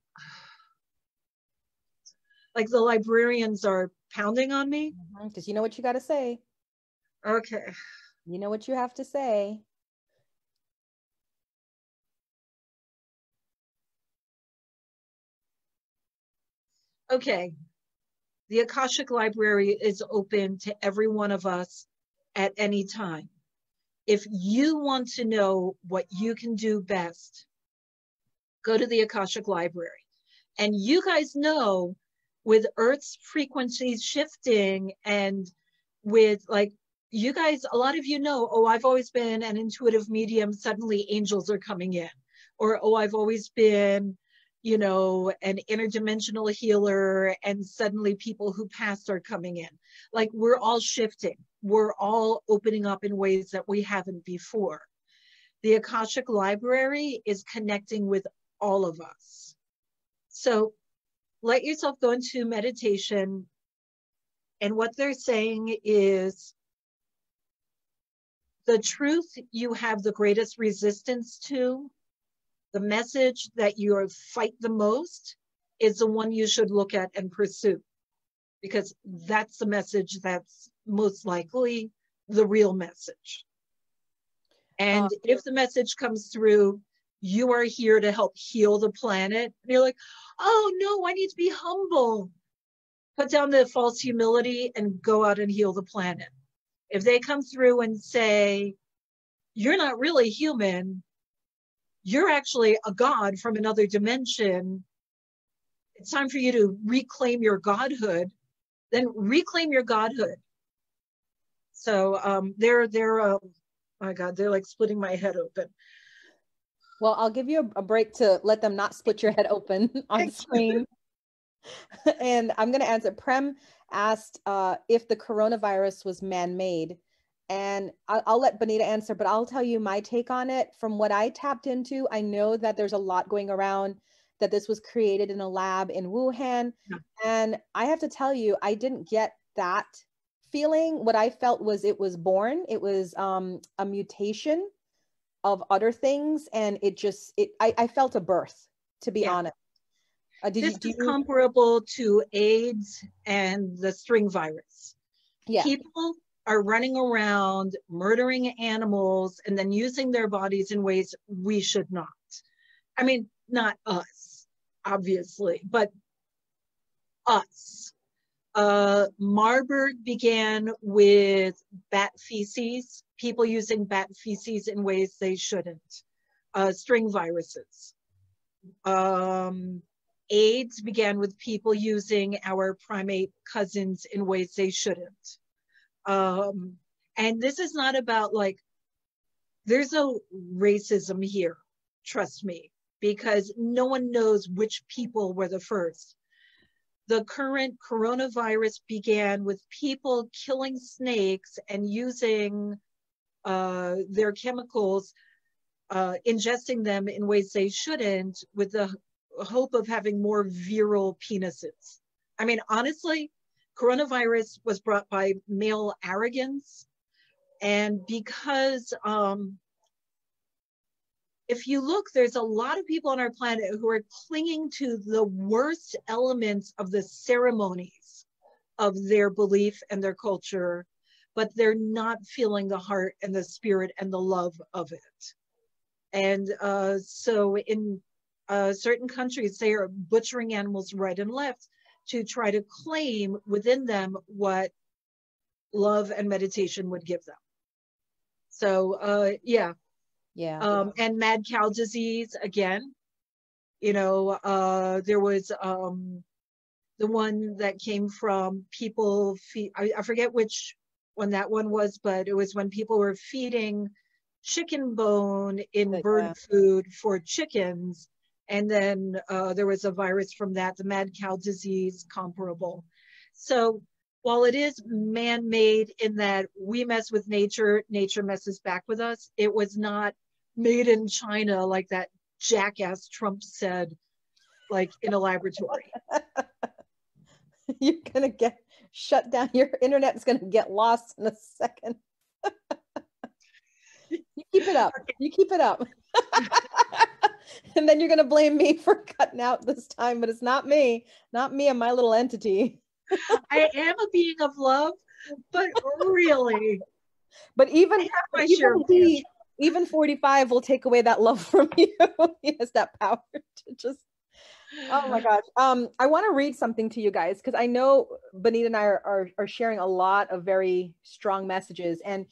[SPEAKER 1] like the librarians are pounding on me.
[SPEAKER 2] Because mm-hmm, you know what you got to say.
[SPEAKER 1] Okay.
[SPEAKER 2] You know what you have to say.
[SPEAKER 1] Okay. The Akashic Library is open to every one of us at any time. If you want to know what you can do best, go to the Akashic Library. And you guys know with Earth's frequencies shifting and with like you guys, a lot of you know, oh, I've always been an intuitive medium. Suddenly angels are coming in. Or, oh, I've always been, you know, an interdimensional healer and suddenly people who passed are coming in. Like we're all shifting. We're all opening up in ways that we haven't before. The Akashic Library is connecting with all of us. So let yourself go into meditation. And what they're saying is the truth you have the greatest resistance to, the message that you fight the most, is the one you should look at and pursue. Because that's the message that's most likely the real message. And uh, if the message comes through, you are here to help heal the planet. And you're like, oh no, I need to be humble. Put down the false humility and go out and heal the planet. If they come through and say, you're not really human, you're actually a god from another dimension, it's time for you to reclaim your godhood, then reclaim your godhood. So um, they're, they're, um, my God, they're like splitting my head open.
[SPEAKER 2] Well, I'll give you a break to let them not split your head open on screen. and I'm going to answer. Prem asked uh, if the coronavirus was man-made. And I'll, I'll, let Bonita answer, but I'll tell you my take on it. From what I tapped into, I know that there's a lot going around that this was created in a lab in Wuhan. Yeah. And I have to tell you, I didn't get that feeling. What I felt was it was born, it was um, a mutation of other things. And it just, it, I, I felt a birth, to be yeah. honest.
[SPEAKER 1] Uh, this you, is you... comparable to AIDS and the string virus. Yeah. People are running around murdering animals and then using their bodies in ways we should not. I mean, not us, obviously, but us. Uh, Marburg began with bat feces, people using bat feces in ways they shouldn't. Uh, string viruses. Um, AIDS began with people using our primate cousins in ways they shouldn't. Um, and this is not about like, there's no racism here, trust me, because no one knows which people were the first. The current coronavirus began with people killing snakes and using uh, their chemicals, uh, ingesting them in ways they shouldn't, with the hope of having more virile penises. I mean, honestly, coronavirus was brought by male arrogance. And because um, if you look, there's a lot of people on our planet who are clinging to the worst elements of the ceremonies of their belief and their culture, but they're not feeling the heart and the spirit and the love of it. And uh, so in uh, certain countries, they are butchering animals right and left to try to claim within them what love and meditation would give them. So uh, yeah,
[SPEAKER 2] yeah.
[SPEAKER 1] Um, and mad cow disease again. You know, uh, there was um, the one that came from people. Feed, I, I forget which one that one was, but it was when people were feeding chicken bone in
[SPEAKER 2] Like
[SPEAKER 1] bird
[SPEAKER 2] that.
[SPEAKER 1] food for chickens. And then uh, there was a virus from that, the mad cow disease comparable. So while it is man made in that we mess with nature, nature messes back with us, it was not made in China like that jackass Trump said, like in a laboratory.
[SPEAKER 2] You're gonna get shut down. Your internet's gonna get lost in a second. you keep it up. You keep it up. and then you're gonna blame me for cutting out this time, but it's not me, not me and my little entity.
[SPEAKER 1] I am a being of love, but really,
[SPEAKER 2] But even
[SPEAKER 1] I have my share
[SPEAKER 2] even,
[SPEAKER 1] of
[SPEAKER 2] he, even 45 will take away that love from you. he has that power to just oh my gosh. Um i want to read something to you guys because i know bonita and i are, are, are sharing a lot of very strong messages. And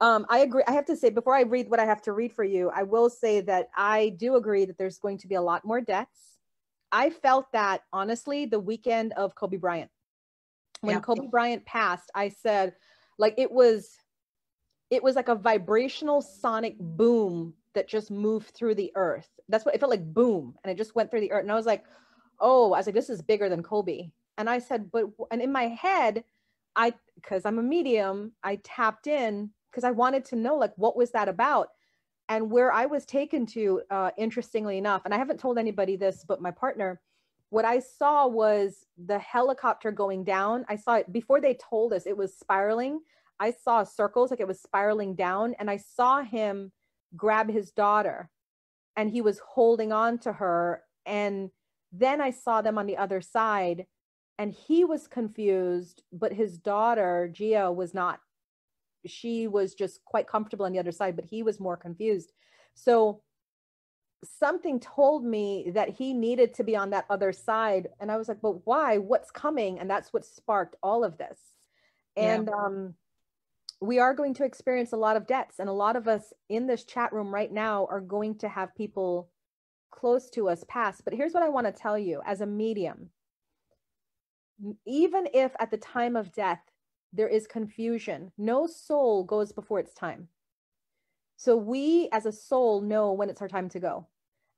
[SPEAKER 2] um i agree i have to say before i read what i have to read for you i will say that i do agree that there's going to be a lot more deaths. I felt that honestly the weekend of kobe bryant when
[SPEAKER 1] Yeah.
[SPEAKER 2] kobe bryant passed i said like it was it was like a vibrational sonic boom that just moved through the earth. That's what it felt like boom and it just went through the earth. And I was like, oh, I was like, this is bigger than Kobe. And I said, but and in my head, I because I'm a medium, I tapped in because I wanted to know like what was that about? And where I was taken to, uh, interestingly enough, and I haven't told anybody this, but my partner, what I saw was the helicopter going down. I saw it before they told us it was spiraling. I saw circles like it was spiraling down, and I saw him grab his daughter and he was holding on to her. And then I saw them on the other side and he was confused, but his daughter, Gia, was not. She was just quite comfortable on the other side, but he was more confused. So something told me that he needed to be on that other side. And I was like, but why? What's coming? And that's what sparked all of this.
[SPEAKER 1] Yeah.
[SPEAKER 2] And um, we are going to experience a lot of debts. And a lot of us in this chat room right now are going to have people close to us pass. But here's what I want to tell you as a medium even if at the time of death there is confusion, no soul goes before its time. So we as a soul know when it's our time to go.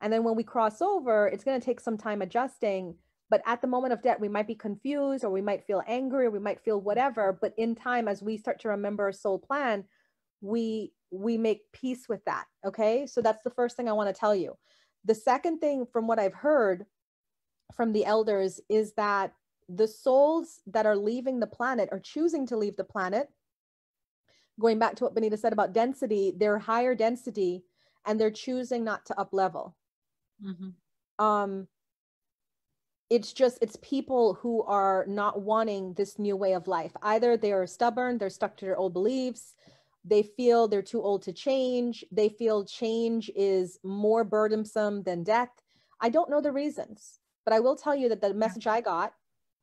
[SPEAKER 2] And then when we cross over, it's going to take some time adjusting. But at the moment of death, we might be confused or we might feel angry or we might feel whatever. But in time, as we start to remember our soul plan, we we make peace with that. Okay. So that's the first thing I want to tell you. The second thing from what I've heard from the elders is that the souls that are leaving the planet are choosing to leave the planet going back to what bonita said about density they're higher density and they're choosing not to up level
[SPEAKER 1] Mhm.
[SPEAKER 2] um it's just it's people who are not wanting this new way of life. Either they're stubborn they're stuck to their old beliefs they feel they're too old to change they feel change is more burdensome than death. I don't know the reasons but i will tell you that the message i got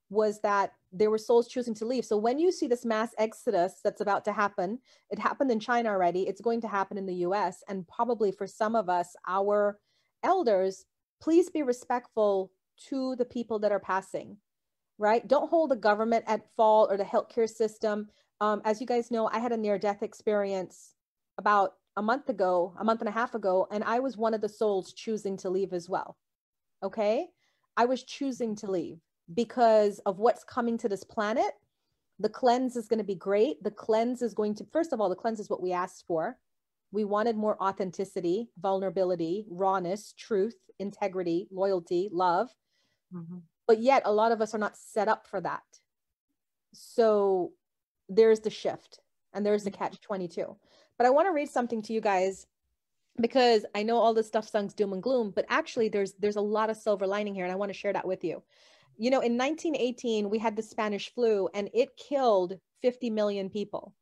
[SPEAKER 2] was that there were souls choosing to leave. So when you see this mass exodus that's about to happen it happened in china already it's going to happen in the us and probably for some of us our elders please be respectful to the people that are passing right? Don't hold the government at fault or the healthcare system. Um, as you guys know i had a near death experience about a month ago a month and a half ago and i was one of the souls choosing to leave as well okay? I was choosing to leave because of what's coming to this planet the cleanse is going to be great. The cleanse is going to first of all the cleanse is what we asked for. We wanted more authenticity vulnerability rawness truth integrity loyalty love.
[SPEAKER 1] Mhm.
[SPEAKER 2] but yet a lot of us are not set up for that. So there's the shift and there's the catch 22 but i want to read something to you guys because i know all this stuff sounds doom and gloom but actually there's there's a lot of silver lining here and i want to share that with you you know in 1918 we had the spanish flu and it killed 50 million people.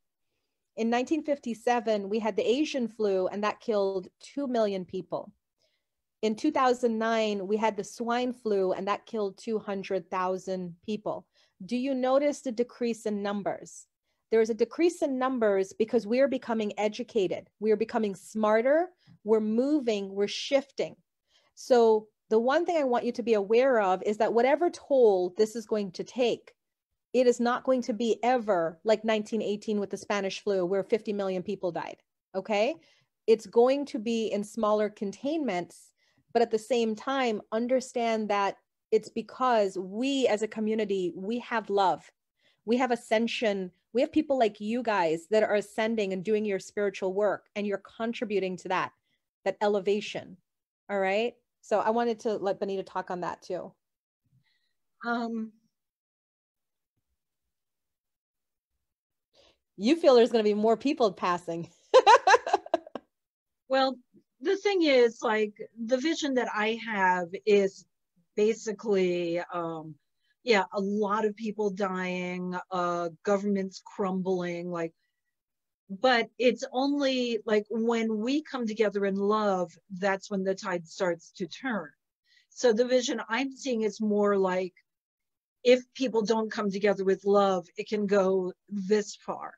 [SPEAKER 2] In 1957 we had the asian flu and that killed 2 million people. In 2009 we had the swine flu and that killed 200,000 people. Do you notice the decrease in numbers? There is a decrease in numbers because we are becoming educated. We are becoming smarter. We're moving. We're shifting. So the one thing i want you to be aware of is that whatever toll this is going to take it is not going to be ever like 1918 with the spanish flu where 50 million people died okay? It's going to be in smaller containments but at the same time understand that it's because we as a community we have love. We have ascension. We have people like you guys that are ascending and doing your spiritual work and you're contributing to that that elevation all right so i wanted to let bonita talk on that too. Um you feel there's going to be more people passing.
[SPEAKER 1] Well the thing is like the vision that i have is basically um yeah a lot of people dying uh governments crumbling like but it's only like when we come together in love that's when the tide starts to turn so the vision i'm seeing is more like if people don't come together with love it can go this far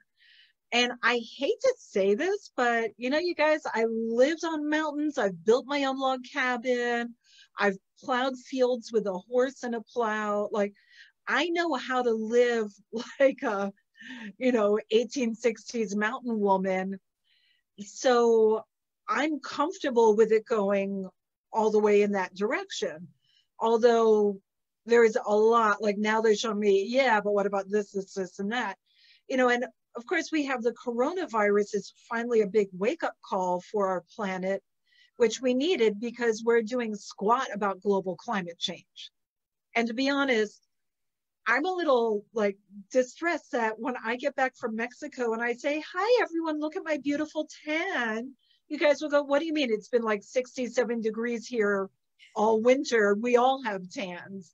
[SPEAKER 1] and I hate to say this, but you know, you guys, I lived on mountains. I've built my own log cabin. I've plowed fields with a horse and a plow. Like, I know how to live like a, you know, 1860s mountain woman. So I'm comfortable with it going all the way in that direction. Although there is a lot, like now they show me, yeah, but what about this, this, this, and that? You know, and of course, we have the coronavirus is finally a big wake up call for our planet, which we needed because we're doing squat about global climate change. And to be honest, I'm a little like distressed that when I get back from Mexico and I say, Hi, everyone, look at my beautiful tan. You guys will go, What do you mean? It's been like 67 degrees here all winter. We all have tans.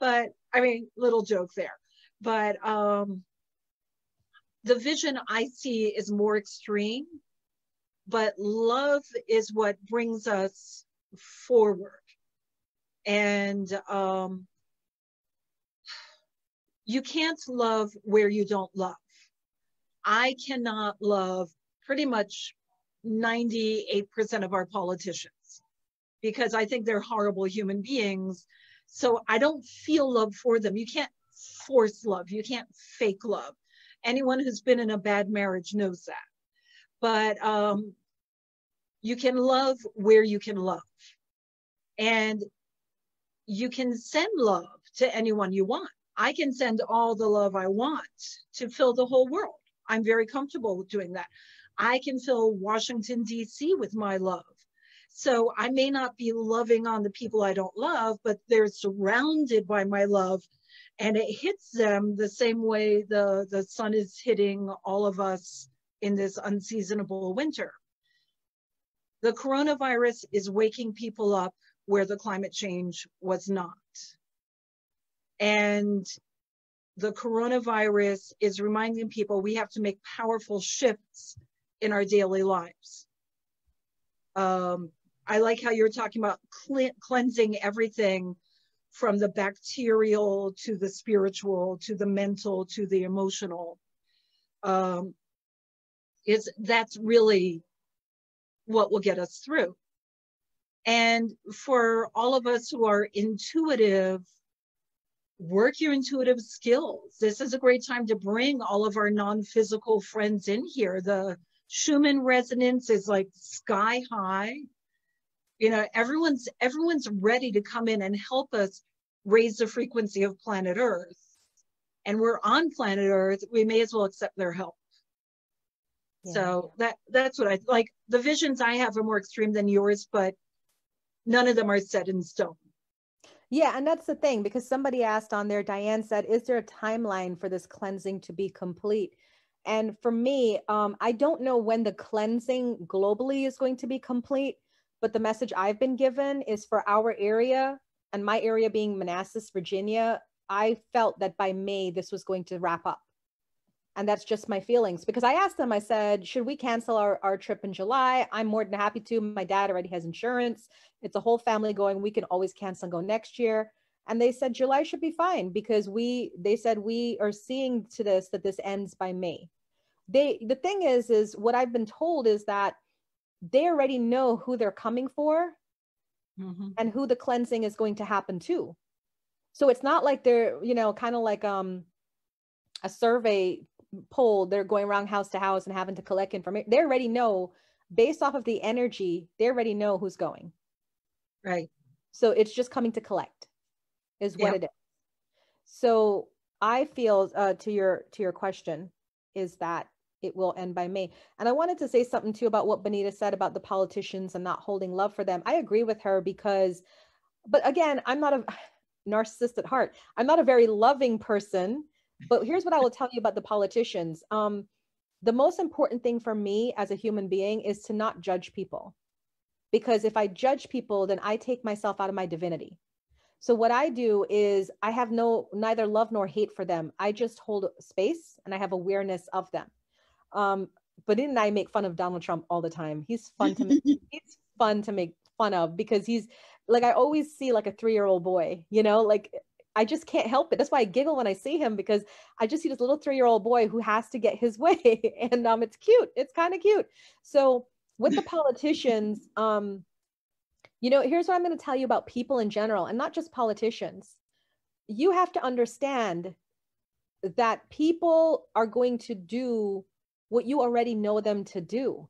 [SPEAKER 1] But I mean, little joke there. But um, the vision I see is more extreme, but love is what brings us forward. And um, you can't love where you don't love. I cannot love pretty much 98% of our politicians because I think they're horrible human beings. So I don't feel love for them. You can't force love, you can't fake love. Anyone who's been in a bad marriage knows that. But um, you can love where you can love. And you can send love to anyone you want. I can send all the love I want to fill the whole world. I'm very comfortable with doing that. I can fill Washington, D.C. with my love. So I may not be loving on the people I don't love, but they're surrounded by my love and it hits them the same way the, the sun is hitting all of us in this unseasonable winter. The coronavirus is waking people up where the climate change was not. And the coronavirus is reminding people we have to make powerful shifts in our daily lives. Um, I like how you're talking about cleansing everything from the bacterial to the spiritual to the mental to the emotional um, is that's really what will get us through and for all of us who are intuitive work your intuitive skills. This is a great time to bring all of our non-physical friends in here. The schumann resonance is like sky high. You know everyone's everyone's ready to come in and help us raise the frequency of planet earth. And we're on planet earth we may as well accept their help. Yeah. so that that's what i like the visions i have are more extreme than yours but none of them are set in stone
[SPEAKER 2] yeah and that's the thing because somebody asked on there diane said is there a timeline for this cleansing to be complete and for me um, i don't know when the cleansing globally is going to be complete but the message I've been given is for our area and my area being Manassas, Virginia, I felt that by May this was going to wrap up. And that's just my feelings because I asked them, I said, should we cancel our, our trip in July? I'm more than happy to. My dad already has insurance. It's a whole family going. We can always cancel and go next year. and they said july should be fine because we they said we are seeing to this that this ends by may they the thing is is what i've been told is that they already know who they're coming for mm-hmm. and who the cleansing is going to happen to so it's not like they're you know kind of like um a survey poll they're going around house to house and having to collect information they already know based off of the energy they already know who's going
[SPEAKER 1] right
[SPEAKER 2] so it's just coming to collect is what it is so i feel uh, to your to your question is that it will end by May. And I wanted to say something too about what Bonita said about the politicians and not holding love for them. I agree with her because, but again, I'm not a narcissist at heart. I'm not a very loving person. But here's what I will tell you about the politicians. Um, the most important thing for me as a human being is to not judge people. Because if I judge people, then I take myself out of my divinity. So what I do is I have no neither love nor hate for them. I just hold space and I have awareness of them. Um, but and I make fun of Donald Trump all the time. He's fun to make, he's fun to make fun of because he's like I always see like a three-year-old boy, you know, like I just can't help it. That's why I giggle when I see him because I just see this little three-year-old boy who has to get his way. and um it's cute. It's kind of cute. So with the politicians, um, you know, here's what I'm going to tell you about people in general and not just politicians. You have to understand that people are going to do what you already know them to do.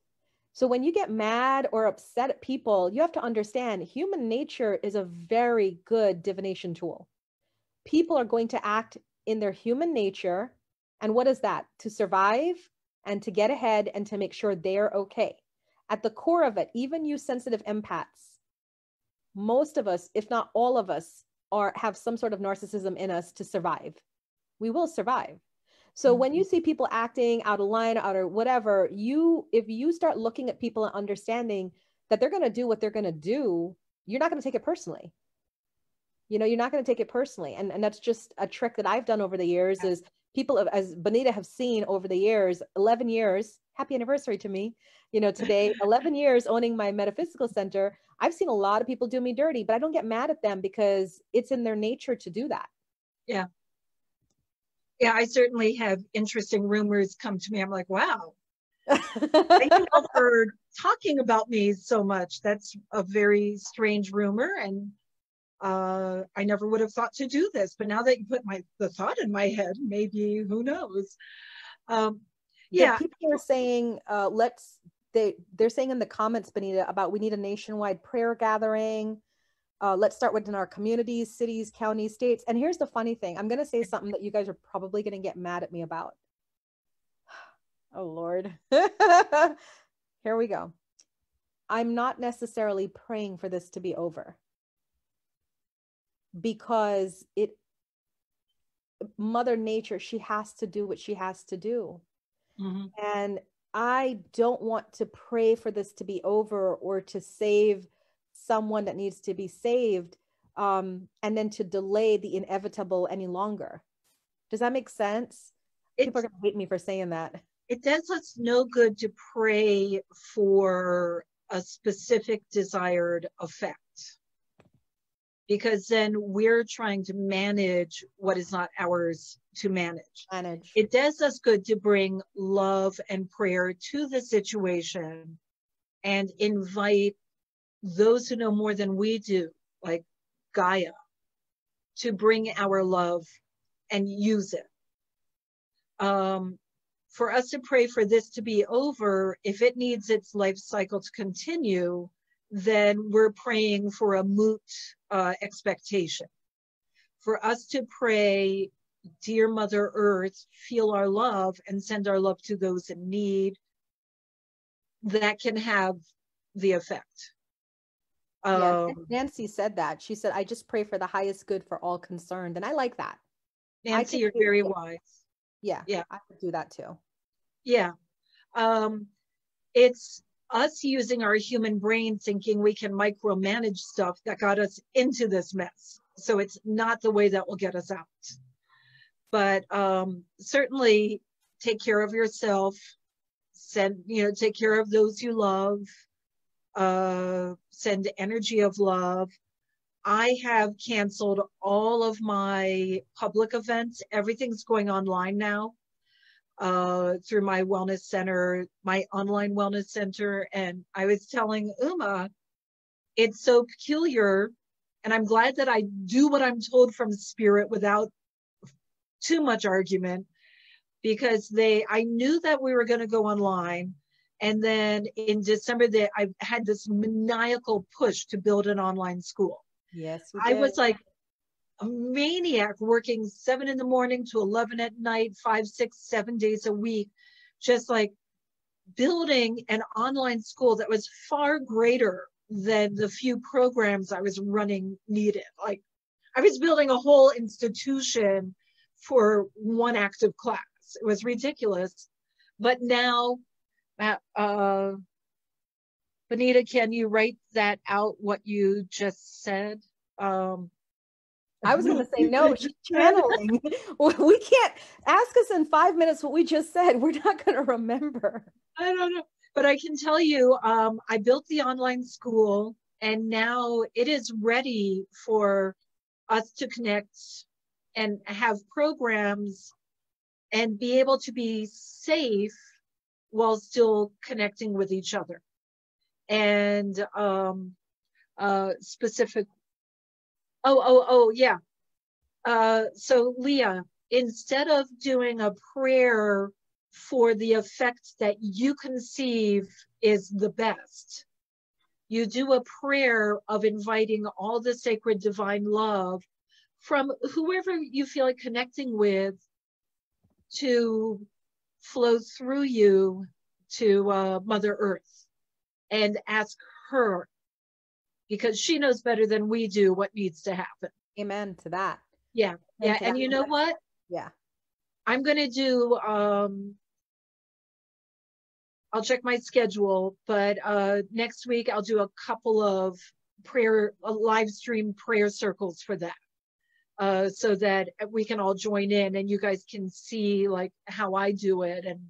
[SPEAKER 2] So when you get mad or upset at people, you have to understand human nature is a very good divination tool. People are going to act in their human nature. And what is that? To survive and to get ahead and to make sure they're okay. At the core of it, even you sensitive empaths, most of us, if not all of us, are have some sort of narcissism in us to survive. We will survive. So when you mm-hmm. see people acting out of line, out of whatever, you if you start looking at people and understanding that they're going to do what they're going to do, you're not going to take it personally. You know, you're not going to take it personally, and and that's just a trick that I've done over the years. Is people have, as Bonita have seen over the years, 11 years, happy anniversary to me. You know, today, 11 years owning my metaphysical center. I've seen a lot of people do me dirty, but I don't get mad at them because it's in their nature to do that.
[SPEAKER 1] Yeah yeah, I certainly have interesting rumors come to me. I'm like, wow, thank you all for talking about me so much. That's a very strange rumor, and uh, I never would have thought to do this. But now that you put my the thought in my head, maybe who knows? Um, yeah.
[SPEAKER 2] yeah, people are saying, uh, let's. They they're saying in the comments, Bonita, about we need a nationwide prayer gathering. Uh, let's start within our communities, cities, counties, states. And here's the funny thing I'm going to say something that you guys are probably going to get mad at me about. Oh, Lord. Here we go. I'm not necessarily praying for this to be over because it, Mother Nature, she has to do what she has to do. Mm-hmm. And I don't want to pray for this to be over or to save someone that needs to be saved um, and then to delay the inevitable any longer. Does that make sense? It's, People are going to hate me for saying that.
[SPEAKER 1] It does us no good to pray for a specific desired effect because then we're trying to manage what is not ours to manage.
[SPEAKER 2] Manage.
[SPEAKER 1] It does us good to bring love and prayer to the situation and invite those who know more than we do, like Gaia, to bring our love and use it. Um, for us to pray for this to be over, if it needs its life cycle to continue, then we're praying for a moot uh, expectation. For us to pray, Dear Mother Earth, feel our love and send our love to those in need, that can have the effect.
[SPEAKER 2] Um, yeah, Nancy said that. She said, I just pray for the highest good for all concerned. And I like that.
[SPEAKER 1] Nancy, you're very wise.
[SPEAKER 2] Yeah. Yeah. I would do that too.
[SPEAKER 1] Yeah. Um, it's us using our human brain thinking we can micromanage stuff that got us into this mess. So it's not the way that will get us out. But um, certainly take care of yourself, send, you know, take care of those you love, uh, send energy of love. I have canceled all of my public events. Everything's going online now uh, through my wellness center, my online wellness center. And I was telling Uma, it's so peculiar. And I'm glad that I do what I'm told from spirit without too much argument because they, I knew that we were going to go online. And then in December, that I had this maniacal push to build an online school.
[SPEAKER 2] Yes.
[SPEAKER 1] I was like a maniac working seven in the morning to 11 at night, five, six, seven days a week, just like building an online school that was far greater than the few programs I was running needed. Like I was building a whole institution for one active class. It was ridiculous. But now, uh, Bonita, can you write that out, what you just said? Um,
[SPEAKER 2] I was going to say, no, she's channeling. we can't ask us in five minutes what we just said. We're not going to remember.
[SPEAKER 1] I don't know. But I can tell you, um, I built the online school and now it is ready for us to connect and have programs and be able to be safe while still connecting with each other and um, uh, specific. Oh, oh, oh, yeah. Uh, so, Leah, instead of doing a prayer for the effect that you conceive is the best, you do a prayer of inviting all the sacred divine love from whoever you feel like connecting with to flow through you to uh, Mother Earth and ask her because she knows better than we do what needs to happen.
[SPEAKER 2] Amen to that.
[SPEAKER 1] Yeah. yeah. And you know what?
[SPEAKER 2] Yeah.
[SPEAKER 1] I'm going to do, um, I'll check my schedule, but uh, next week I'll do a couple of prayer, a live stream prayer circles for that. Uh, so that we can all join in and you guys can see like how I do it and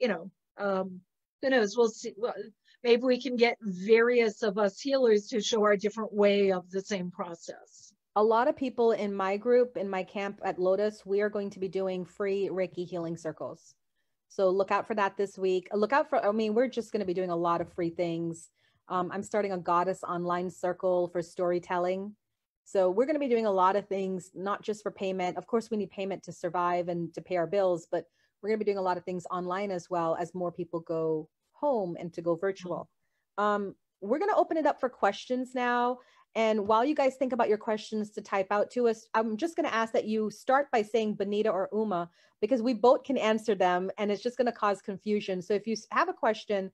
[SPEAKER 1] you know um, who knows we'll see well, maybe we can get various of us healers to show our different way of the same process.
[SPEAKER 2] A lot of people in my group, in my camp at Lotus, we are going to be doing free Reiki healing circles. So look out for that this week. Look out for, I mean, we're just going to be doing a lot of free things. Um, I'm starting a goddess online circle for storytelling. So we're going to be doing a lot of things, not just for payment. Of course, we need payment to survive and to pay our bills, but we're going to be doing a lot of things online as well as more people go home and to go virtual. Um, we're going to open it up for questions now. And while you guys think about your questions to type out to us, I'm just going to ask that you start by saying Bonita or Uma, because we both can answer them and it's just going to cause confusion. So if you have a question,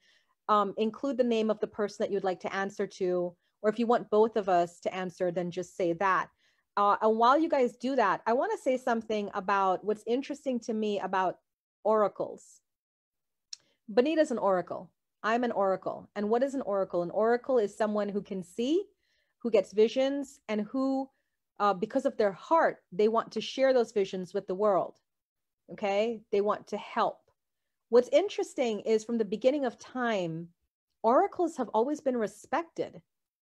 [SPEAKER 2] um, include the name of the person that you'd like to answer to, or if you want both of us to answer, then just say that. Uh, and while you guys do that, I want to say something about what's interesting to me about oracles. Bonita's an oracle. I'm an oracle. And what is an oracle? An oracle is someone who can see, who gets visions, and who, uh, because of their heart, they want to share those visions with the world. Okay. They want to help. What's interesting is from the beginning of time, oracles have always been respected.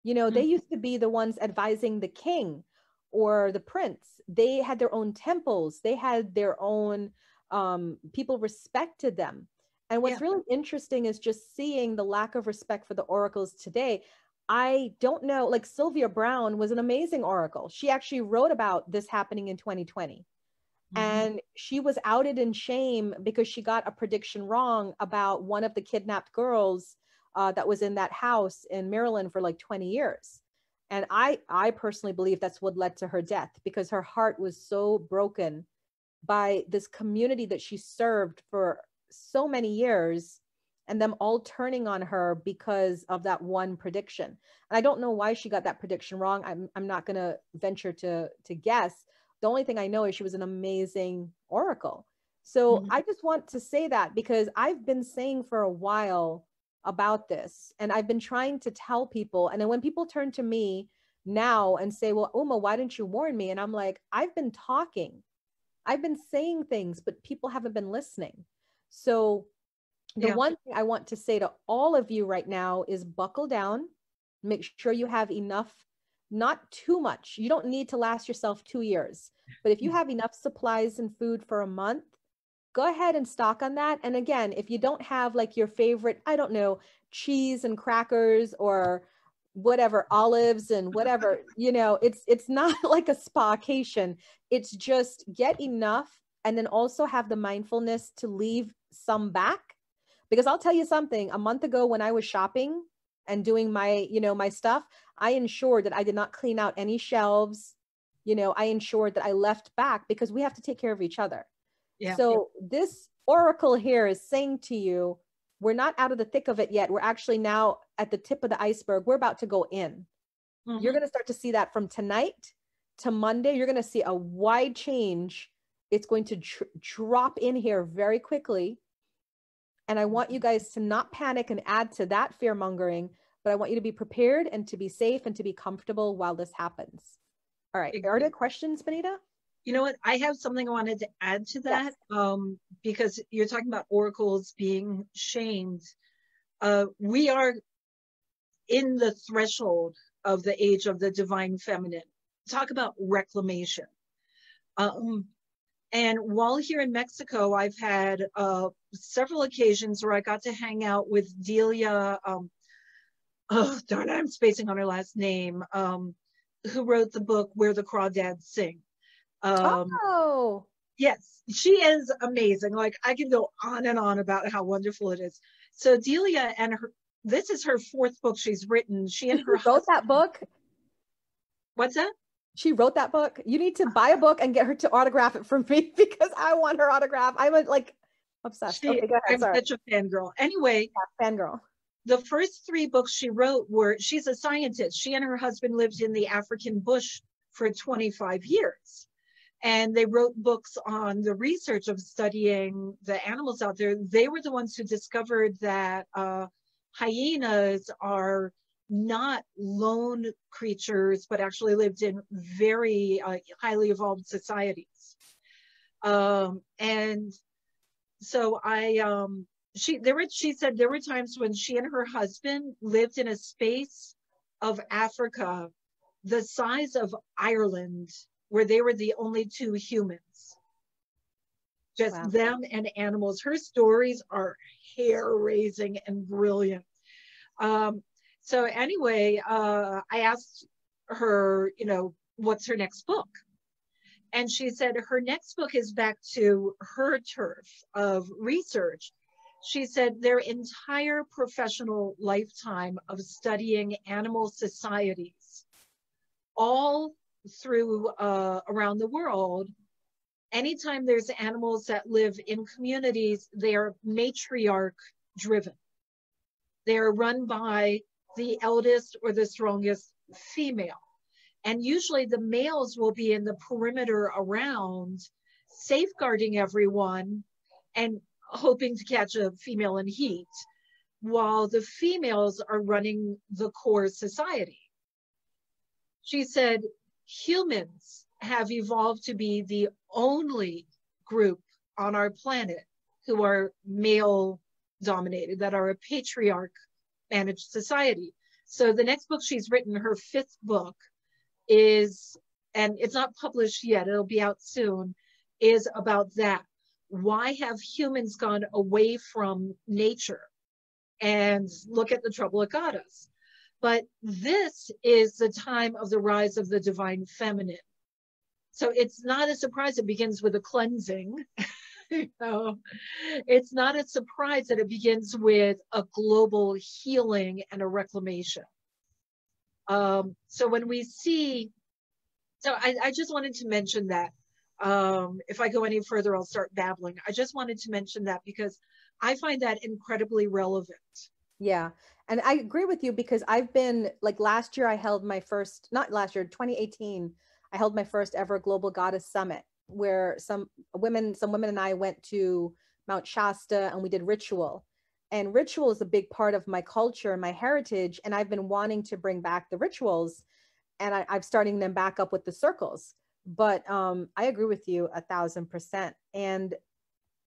[SPEAKER 2] You know, mm-hmm. they used to be the ones advising the king or the prince. They had their own temples, they had their own, um, people respected them and what's yeah. really interesting is just seeing the lack of respect for the oracles today. I don't know, like Sylvia Browne was an amazing oracle. She actually wrote about this happening in 2020. Mm-hmm. And she was outed in shame because she got a prediction wrong about one of the kidnapped girls uh, that was in that house in Maryland for like 20 years. And I, I personally believe that's what led to her death because her heart was so broken by this community that she served for so many years and them all turning on her because of that one prediction. And I don't know why she got that prediction wrong. I'm, I'm not going to venture to to guess. The only thing I know is she was an amazing oracle. So mm-hmm. I just want to say that because I've been saying for a while about this and I've been trying to tell people. And then when people turn to me now and say, Well, Uma, why didn't you warn me? And I'm like, I've been talking, I've been saying things, but people haven't been listening. So, the yeah. one thing I want to say to all of you right now is buckle down, make sure you have enough not too much. You don't need to last yourself two years. But if you mm. have enough supplies and food for a month, go ahead and stock on that. And again, if you don't have like your favorite, I don't know, cheese and crackers or whatever olives and whatever you know it's it's not like a spacation it's just get enough and then also have the mindfulness to leave some back. Because i'll tell you something a month ago when i was shopping and doing my you know my stuff i ensured that i did not clean out any shelves. You know i ensured that i left back because we have to take care of each other. Yeah. so this oracle here is saying to you we're not out of the thick of it yet. We're actually now at the tip of the iceberg. We're about to go in. Mm-hmm. you're going to start to see that from tonight to monday. You're going to see a wide change it's going to dr- drop in here very quickly and I want you guys to not panic and add to that fear mongering, but I want you to be prepared and to be safe and to be comfortable while this happens. All right. Are there questions, Bonita?
[SPEAKER 1] You know what? I have something I wanted to add to that yes. um, because you're talking about oracles being shamed. Uh, we are in the threshold of the age of the divine feminine. Talk about reclamation. Um, and while here in Mexico, I've had uh, several occasions where I got to hang out with Delia. Um, oh, darn it, I'm spacing on her last name. Um, who wrote the book Where the Crawdads Sing?
[SPEAKER 2] Um, oh,
[SPEAKER 1] yes, she is amazing. Like I can go on and on about how wonderful it is. So Delia and her, this is her fourth book she's written. She and her
[SPEAKER 2] wrote that book.
[SPEAKER 1] What's that?
[SPEAKER 2] She wrote that book. You need to buy a book and get her to autograph it for me because I want her autograph. I'm a, like obsessed. She, okay, go ahead.
[SPEAKER 1] I'm Sorry. such a fangirl. Anyway,
[SPEAKER 2] yeah, fangirl.
[SPEAKER 1] The first three books she wrote were she's a scientist. She and her husband lived in the African bush for 25 years. And they wrote books on the research of studying the animals out there. They were the ones who discovered that uh, hyenas are not lone creatures, but actually lived in very uh, highly evolved societies. Um, and so I, um, she, there were, she said there were times when she and her husband lived in a space of Africa the size of Ireland, where they were the only two humans. Just wow. them and animals. Her stories are hair raising and brilliant. Um, so anyway, uh, I asked her, you know, what's her next book? And she said her next book is back to her turf of research. She said their entire professional lifetime of studying animal societies, all through uh, around the world, anytime there's animals that live in communities, they are matriarch driven. They are run by the eldest or the strongest female. And usually the males will be in the perimeter around, safeguarding everyone and hoping to catch a female in heat, while the females are running the core society. She said, humans have evolved to be the only group on our planet who are male dominated, that are a patriarch managed society. So the next book she's written, her fifth book, is, and it's not published yet, it'll be out soon, is about that. Why have humans gone away from nature? And look at the trouble it got us. But this is the time of the rise of the divine feminine. So it's not a surprise it begins with a cleansing. know, it's not a surprise that it begins with a global healing and a reclamation. Um, so when we see, so I, I just wanted to mention that. Um, if I go any further, I'll start babbling. I just wanted to mention that because I find that incredibly relevant.
[SPEAKER 2] Yeah. And I agree with you because I've been like last year, I held my first, not last year, 2018, I held my first ever Global Goddess Summit where some women, some women and I went to Mount Shasta and we did ritual. And ritual is a big part of my culture and my heritage. And I've been wanting to bring back the rituals and I, am starting them back up with the circles. But um, I agree with you a thousand percent. And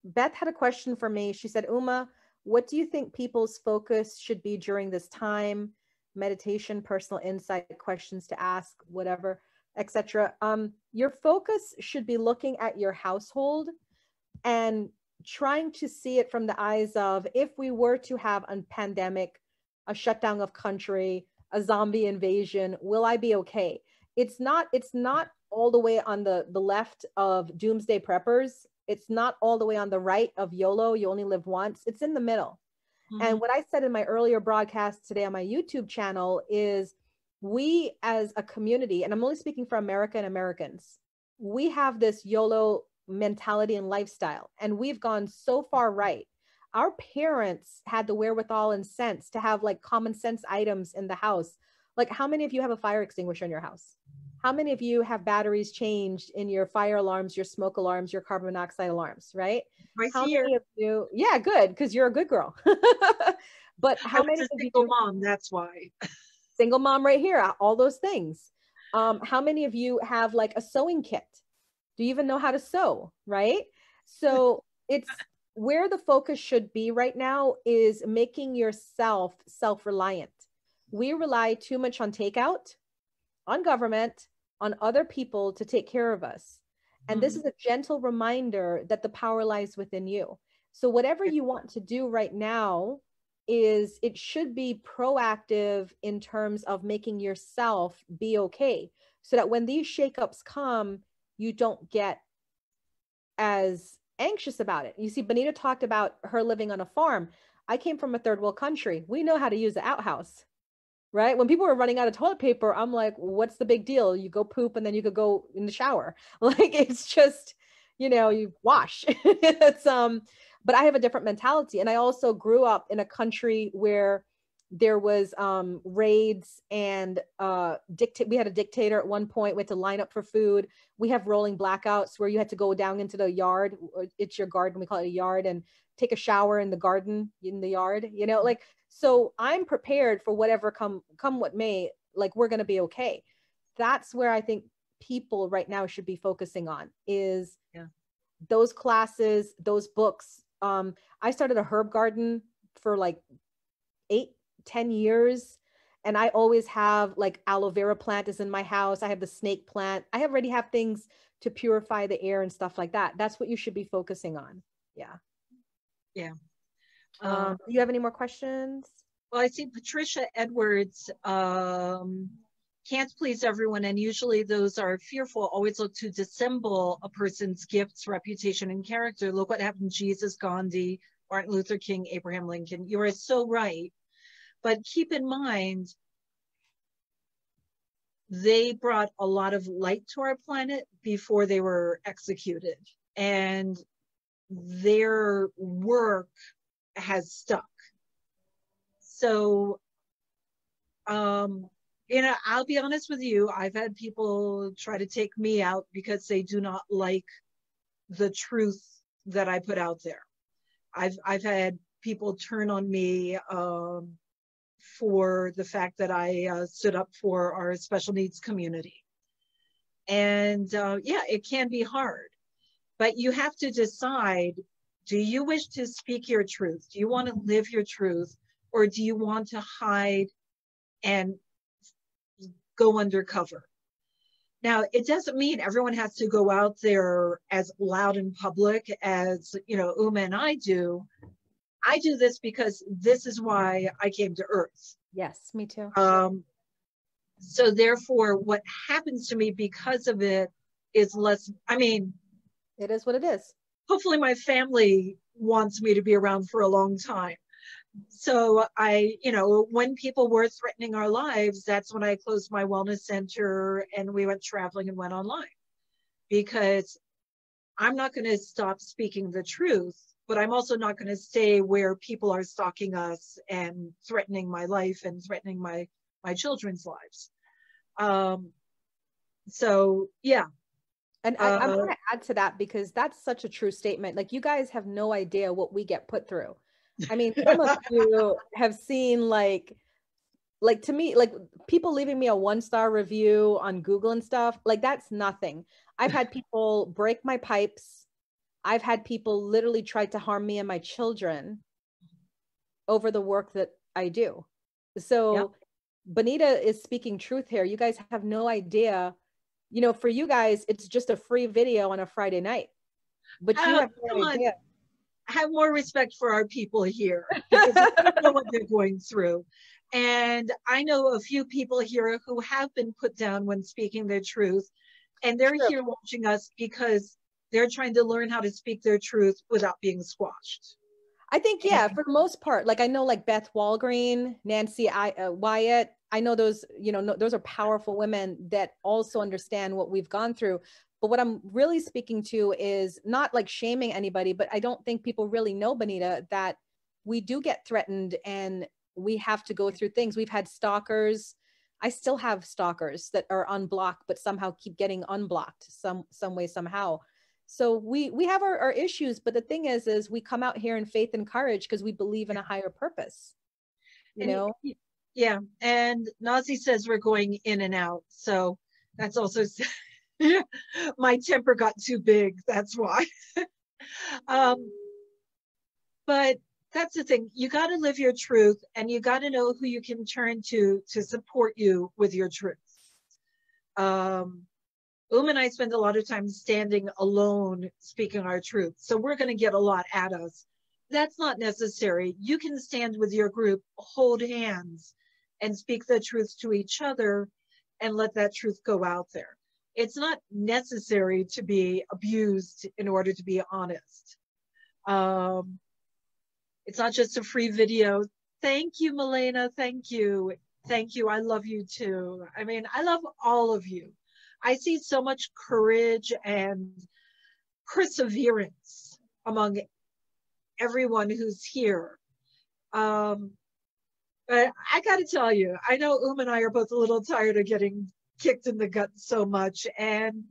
[SPEAKER 2] Beth had a question for me. She said, Uma, what do you think people's focus should be during this time? meditation, personal insight, questions to ask, whatever, etc. Um, your focus should be looking at your household and trying to see it from the eyes of if we were to have a pandemic, a shutdown of country, a zombie invasion, will I be okay? It's not, it's not all the way on the, the left of doomsday preppers. It's not all the way on the right of YOLO, you only live once. It's in the middle. Mm-hmm. And what I said in my earlier broadcast today on my YouTube channel is we as a community, and I'm only speaking for America and Americans, we have this YOLO mentality and lifestyle. And we've gone so far right. Our parents had the wherewithal and sense to have like common sense items in the house. Like, how many of you have a fire extinguisher in your house? How many of you have batteries changed in your fire alarms, your smoke alarms, your carbon monoxide alarms, right?
[SPEAKER 1] Right
[SPEAKER 2] how
[SPEAKER 1] here.
[SPEAKER 2] many of you? Yeah, good, because you're a good girl. but how
[SPEAKER 1] I
[SPEAKER 2] many
[SPEAKER 1] a
[SPEAKER 2] of
[SPEAKER 1] single
[SPEAKER 2] you?
[SPEAKER 1] mom, that's why.
[SPEAKER 2] Single mom, right here. All those things. Um, how many of you have like a sewing kit? do you even know how to sew right so it's where the focus should be right now is making yourself self-reliant we rely too much on takeout on government on other people to take care of us and mm-hmm. this is a gentle reminder that the power lies within you so whatever you want to do right now is it should be proactive in terms of making yourself be okay so that when these shakeups come you don't get as anxious about it. You see, Bonita talked about her living on a farm. I came from a third world country. We know how to use the outhouse, right? When people were running out of toilet paper, I'm like, what's the big deal? You go poop and then you could go in the shower. Like it's just, you know, you wash. it's um, but I have a different mentality. And I also grew up in a country where there was um, raids and uh, dictate. We had a dictator at one point. We had to line up for food. We have rolling blackouts where you had to go down into the yard. It's your garden. We call it a yard and take a shower in the garden in the yard. You know, like so. I'm prepared for whatever come come what may. Like we're gonna be okay. That's where I think people right now should be focusing on is
[SPEAKER 1] yeah.
[SPEAKER 2] those classes, those books. Um, I started a herb garden for like eight 10 years and I always have like aloe vera plant is in my house. I have the snake plant. I already have things to purify the air and stuff like that. That's what you should be focusing on. Yeah.
[SPEAKER 1] Yeah.
[SPEAKER 2] Um, um, do you have any more questions?
[SPEAKER 1] Well, I see Patricia Edwards um, can't please everyone, and usually those are fearful. Always look to dissemble a person's gifts, reputation, and character. Look what happened Jesus, Gandhi, Martin Luther King, Abraham Lincoln. You are so right. But keep in mind, they brought a lot of light to our planet before they were executed. And their work has stuck. So, um, you know, I'll be honest with you, I've had people try to take me out because they do not like the truth that I put out there. I've I've had people turn on me um, for the fact that I uh, stood up for our special needs community. And uh, yeah, it can be hard, but you have to decide do you wish to speak your truth? Do you want to live your truth? Or do you want to hide and go undercover? Now, it doesn't mean everyone has to go out there as loud in public as, you know, Uma and I do, I do this because this is why I came to Earth.
[SPEAKER 2] Yes, me too.
[SPEAKER 1] Um, so therefore, what happens to me because of it is less. I mean,
[SPEAKER 2] it is what it is.
[SPEAKER 1] Hopefully, my family wants me to be around for a long time. So I, you know, when people were threatening our lives, that's when I closed my wellness center and we went traveling and went online because I'm not going to stop speaking the truth but I'm also not going to stay where people are stalking us and threatening my life and threatening my my children's lives. Um, so yeah.
[SPEAKER 2] And I, I want to add to that because that's such a true statement. Like you guys have no idea what we get put through. I mean, some of you have seen like like to me like people leaving me a one star review on google and stuff like that's nothing i've had people break my pipes I've had people literally try to harm me and my children over the work that I do. So Bonita is speaking truth here. You guys have no idea. You know, for you guys, it's just a free video on a Friday night. But you uh, have no idea.
[SPEAKER 1] Have more respect for our people here because I don't know what they're going through. And I know a few people here who have been put down when speaking their truth. And they're True. here watching us because they're trying to learn how to speak their truth without being squashed.
[SPEAKER 2] I think yeah, for the most part, like I know like Beth Walgreen, Nancy I, uh, Wyatt. I know those, you know, no, those are powerful women that also understand what we've gone through. But what I'm really speaking to is not like shaming anybody, but I don't think people really know Bonita that we do get threatened and we have to go through things. We've had stalkers. I still have stalkers that are unblocked, but somehow keep getting unblocked some some way somehow so we we have our, our issues but the thing is is we come out here in faith and courage because we believe in a higher purpose you and, know
[SPEAKER 1] yeah and nazi says we're going in and out so that's also my temper got too big that's why um but that's the thing you got to live your truth and you got to know who you can turn to to support you with your truth um Boom and I spend a lot of time standing alone speaking our truth. So we're going to get a lot at us. That's not necessary. You can stand with your group, hold hands, and speak the truth to each other and let that truth go out there. It's not necessary to be abused in order to be honest. Um, it's not just a free video. Thank you, Milena. Thank you. Thank you. I love you too. I mean, I love all of you. I see so much courage and perseverance among everyone who's here. Um, but I got to tell you, I know Um and I are both a little tired of getting kicked in the gut so much. And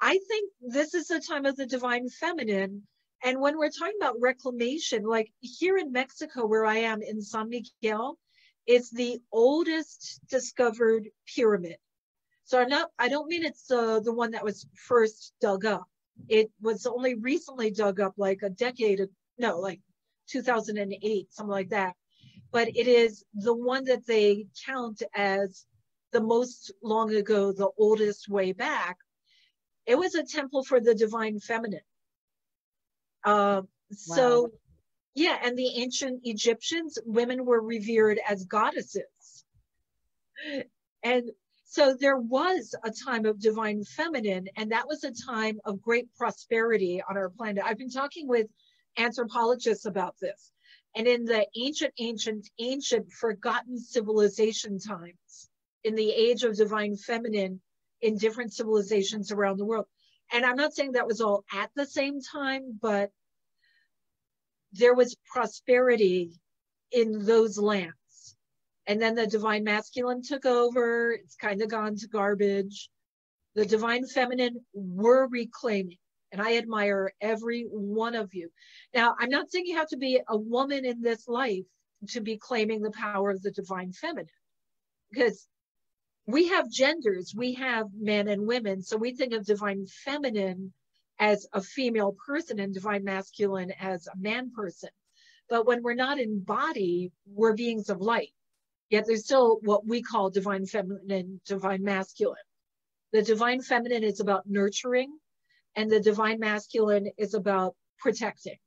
[SPEAKER 1] I think this is the time of the divine feminine. And when we're talking about reclamation, like here in Mexico, where I am in San Miguel, it's the oldest discovered pyramid. So I'm not, I don't mean it's uh, the one that was first dug up. It was only recently dug up like a decade, no, like 2008, something like that. But it is the one that they count as the most long ago, the oldest way back. It was a temple for the divine feminine. Uh, wow. So, yeah, and the ancient Egyptians, women were revered as goddesses. And so there was a time of divine feminine, and that was a time of great prosperity on our planet. I've been talking with anthropologists about this. And in the ancient, ancient, ancient forgotten civilization times, in the age of divine feminine in different civilizations around the world. And I'm not saying that was all at the same time, but there was prosperity in those lands and then the divine masculine took over. It's kind of gone to garbage. The divine feminine were reclaiming. And I admire every one of you. Now, I'm not saying you have to be a woman in this life to be claiming the power of the divine feminine, because we have genders, we have men and women. So we think of divine feminine as a female person and divine masculine as a man person. But when we're not in body, we're beings of light. Yet there's still what we call divine feminine, divine masculine. The divine feminine is about nurturing, and the divine masculine is about protecting.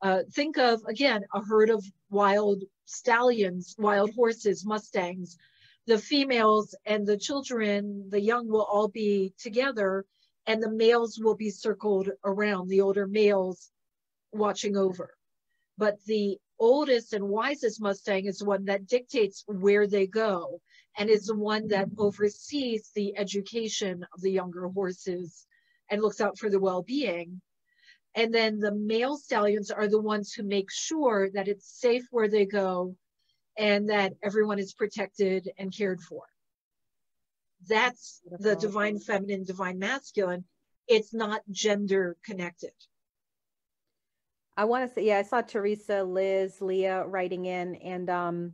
[SPEAKER 1] Uh, think of, again, a herd of wild stallions, wild horses, mustangs. The females and the children, the young will all be together, and the males will be circled around, the older males watching over. But the oldest and wisest Mustang is the one that dictates where they go and is the one that oversees the education of the younger horses and looks out for the well-being. And then the male stallions are the ones who make sure that it's safe where they go and that everyone is protected and cared for. That's the divine feminine, divine masculine. It's not gender connected.
[SPEAKER 2] I want to say, yeah, I saw Teresa, Liz, Leah writing in, and um,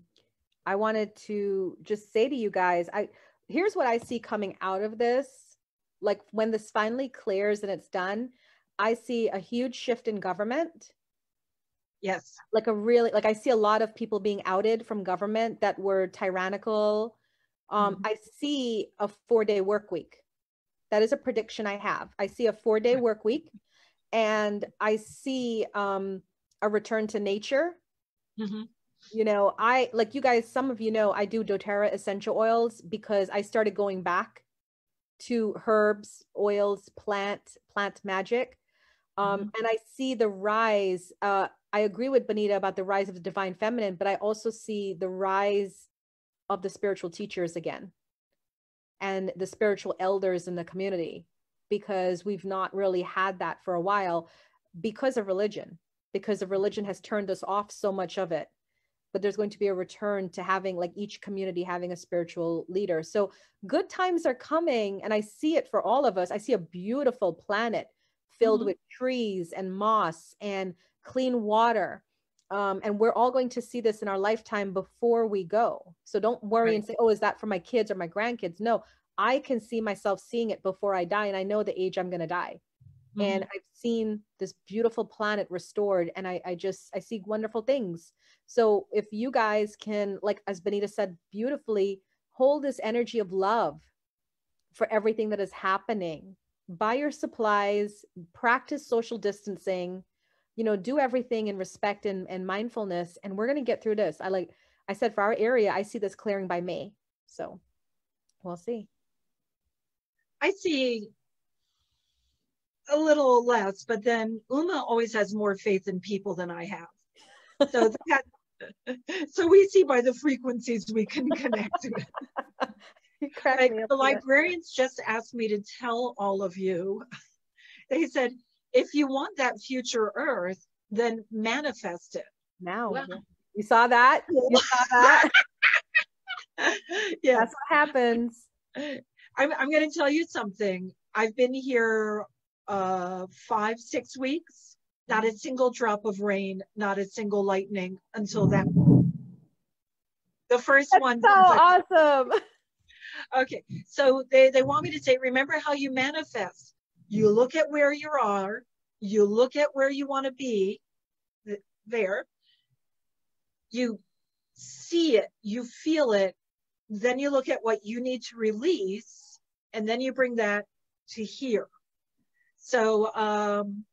[SPEAKER 2] I wanted to just say to you guys, I here's what I see coming out of this. Like when this finally clears and it's done, I see a huge shift in government.
[SPEAKER 1] Yes.
[SPEAKER 2] Like a really like I see a lot of people being outed from government that were tyrannical. Um, mm-hmm. I see a four day work week. That is a prediction I have. I see a four day work week and I see um, a return to nature. Mm-hmm. You know, I like you guys, some of you know I do doTERRA essential oils because I started going back to herbs, oils, plant, plant magic. Um, mm-hmm. And I see the rise. Uh, I agree with Bonita about the rise of the divine feminine, but I also see the rise of the spiritual teachers again and the spiritual elders in the community because we've not really had that for a while because of religion, because of religion has turned us off so much of it. But there's going to be a return to having like each community having a spiritual leader. So good times are coming, and I see it for all of us. I see a beautiful planet filled mm-hmm. with trees and moss and clean water. Um, and we're all going to see this in our lifetime before we go. So don't worry right. and say, oh, is that for my kids or my grandkids? No, I can see myself seeing it before I die. And I know the age I'm going to die. Mm-hmm. And I've seen this beautiful planet restored. And I, I just, I see wonderful things. So if you guys can, like, as Bonita said beautifully, hold this energy of love for everything that is happening buy your supplies, practice social distancing, you know, do everything in respect and, and mindfulness. And we're going to get through this. I like, I said for our area, I see this clearing by May. So we'll see.
[SPEAKER 1] I see a little less, but then Uma always has more faith in people than I have. So that, so we see by the frequencies we can connect like, the librarians just asked me to tell all of you. They said, if you want that future Earth, then manifest it.
[SPEAKER 2] Now, you saw that. You saw that. yeah, that's what happens.
[SPEAKER 1] I'm, I'm going to tell you something. I've been here uh, five, six weeks. Not a single drop of rain, not a single lightning until that. The first
[SPEAKER 2] that's
[SPEAKER 1] one.
[SPEAKER 2] So awesome.
[SPEAKER 1] Okay, so they, they want me to say, remember how you manifest. You look at where you are, you look at where you want to be there, you see it, you feel it, then you look at what you need to release, and then you bring that to here. So um,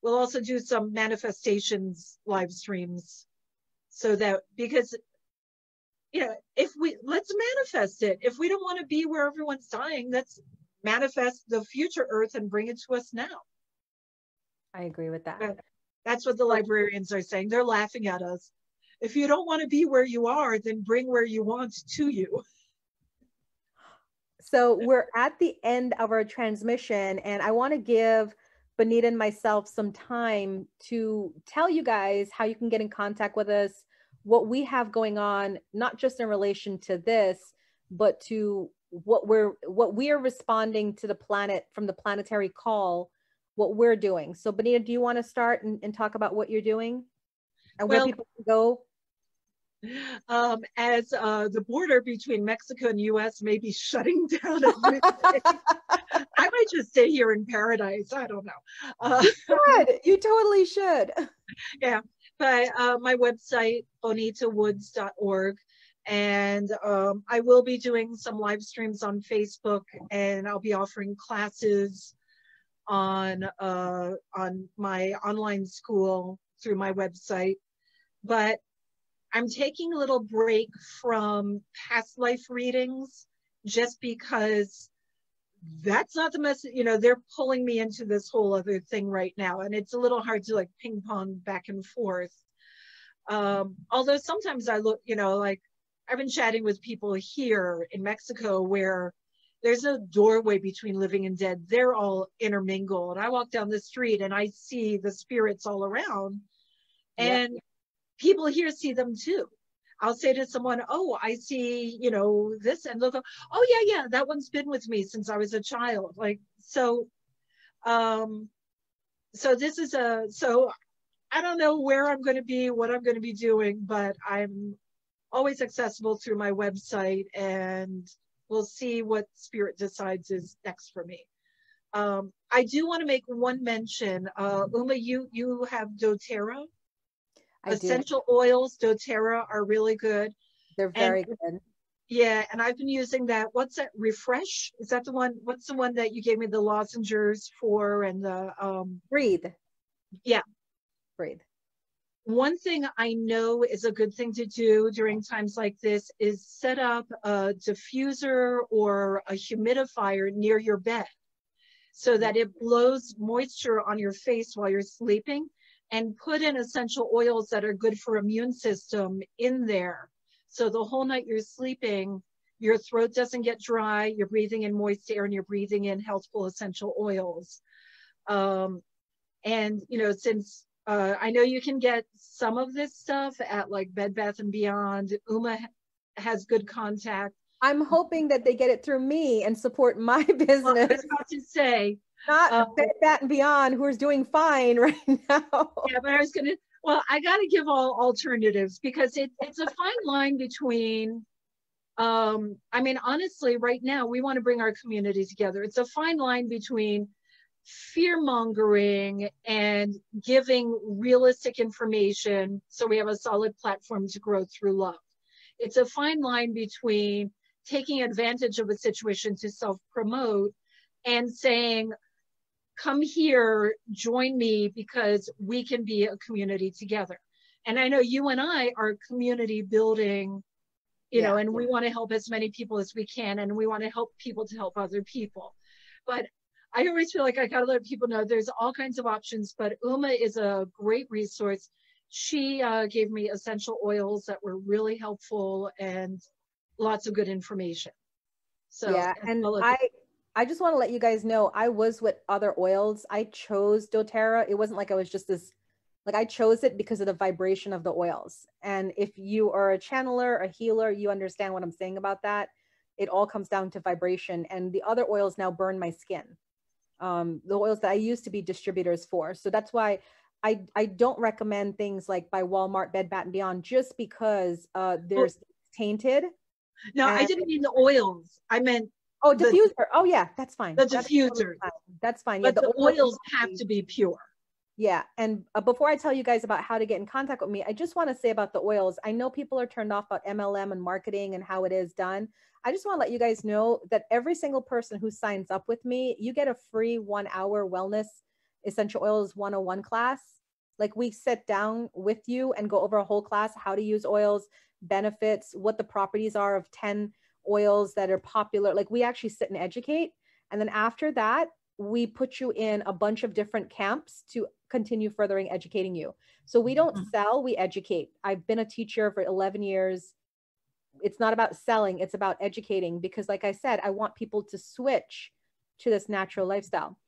[SPEAKER 1] we'll also do some manifestations live streams so that because you know, if we let's manifest it. If we don't want to be where everyone's dying, let's manifest the future Earth and bring it to us now.
[SPEAKER 2] I agree with that.
[SPEAKER 1] That's what the librarians are saying. They're laughing at us. If you don't want to be where you are, then bring where you want to you.
[SPEAKER 2] So we're at the end of our transmission, and I want to give Bonita and myself some time to tell you guys how you can get in contact with us, what we have going on, not just in relation to this, but to what we're what we are responding to the planet from the planetary call, what we're doing. So Bonita, do you want to start and, and talk about what you're doing and well, where people can go?
[SPEAKER 1] Um, as uh, the border between Mexico and U.S. may be shutting down, I might just stay here in paradise. I don't know.
[SPEAKER 2] Uh, you should. You totally should.
[SPEAKER 1] Yeah by uh, my website, bonitawoods.org. And um, I will be doing some live streams on Facebook and I'll be offering classes on, uh, on my online school through my website. But I'm taking a little break from past life readings just because that's not the message you know they're pulling me into this whole other thing right now and it's a little hard to like ping pong back and forth um although sometimes i look you know like i've been chatting with people here in mexico where there's no doorway between living and dead they're all intermingled i walk down the street and i see the spirits all around and yeah. people here see them too I'll say to someone, "Oh, I see, you know, this," and they'll go, "Oh, yeah, yeah, that one's been with me since I was a child." Like so, um, so this is a so I don't know where I'm going to be, what I'm going to be doing, but I'm always accessible through my website, and we'll see what Spirit decides is next for me. Um, I do want to make one mention. Uh, Uma, you you have DoTerra.
[SPEAKER 2] I do.
[SPEAKER 1] Essential oils, doTERRA are really good.
[SPEAKER 2] They're very good.
[SPEAKER 1] Yeah, and I've been using that. What's that? Refresh? Is that the one? What's the one that you gave me the lozenges for and the um
[SPEAKER 2] Breathe.
[SPEAKER 1] Yeah.
[SPEAKER 2] Breathe.
[SPEAKER 1] One thing I know is a good thing to do during times like this is set up a diffuser or a humidifier near your bed so that it blows moisture on your face while you're sleeping and put in essential oils that are good for immune system in there. So the whole night you're sleeping, your throat doesn't get dry, you're breathing in moist air and you're breathing in healthful essential oils. Um, and, you know, since uh, I know you can get some of this stuff at like Bed Bath and Beyond, Uma has good contact.
[SPEAKER 2] I'm hoping that they get it through me and support my business. Well, I
[SPEAKER 1] was about to say,
[SPEAKER 2] not um, Bed Bath and Beyond, who is doing fine right now.
[SPEAKER 1] Yeah, but I was gonna. Well, I got to give all alternatives because it, it's a fine line between. Um, I mean, honestly, right now we want to bring our community together. It's a fine line between fear mongering and giving realistic information so we have a solid platform to grow through love. It's a fine line between taking advantage of a situation to self promote and saying, come here, join me because we can be a community together. And I know you and I are community building, you yeah. know, and we want to help as many people as we can, and we want to help people to help other people. But I always feel like I got to let people know there's all kinds of options, but Uma is a great resource. She uh, gave me essential oils that were really helpful and lots of good information.
[SPEAKER 2] So yeah, and I I just want to let you guys know I was with other oils. I chose doTERRA. It wasn't like I was just this like I chose it because of the vibration of the oils. And if you are a channeler, a healer, you understand what I'm saying about that. It all comes down to vibration. And the other oils now burn my skin. Um, the oils that I used to be distributors for. So that's why I, I don't recommend things like by Walmart, Bed Bath and Beyond, just because uh, there's oh. tainted.
[SPEAKER 1] No, I didn't mean the oils. I meant
[SPEAKER 2] Oh, diffuser. The, oh, yeah, that's fine.
[SPEAKER 1] The that's diffuser.
[SPEAKER 2] Fine. That's fine.
[SPEAKER 1] But yeah, the, the oils have to be pure.
[SPEAKER 2] Yeah. And uh, before I tell you guys about how to get in contact with me, I just want to say about the oils. I know people are turned off about MLM and marketing and how it is done. I just want to let you guys know that every single person who signs up with me, you get a free one hour wellness essential oils 101 class. Like we sit down with you and go over a whole class, how to use oils, benefits, what the properties are of 10 oils that are popular. Like we actually sit and educate. And then after that, we put you in a bunch of different camps to continue furthering educating you. So we don't mm-hmm. sell, we educate. I've been a teacher for 11 years. It's not about selling, it's about educating because, like I said, I want people to switch to this natural lifestyle.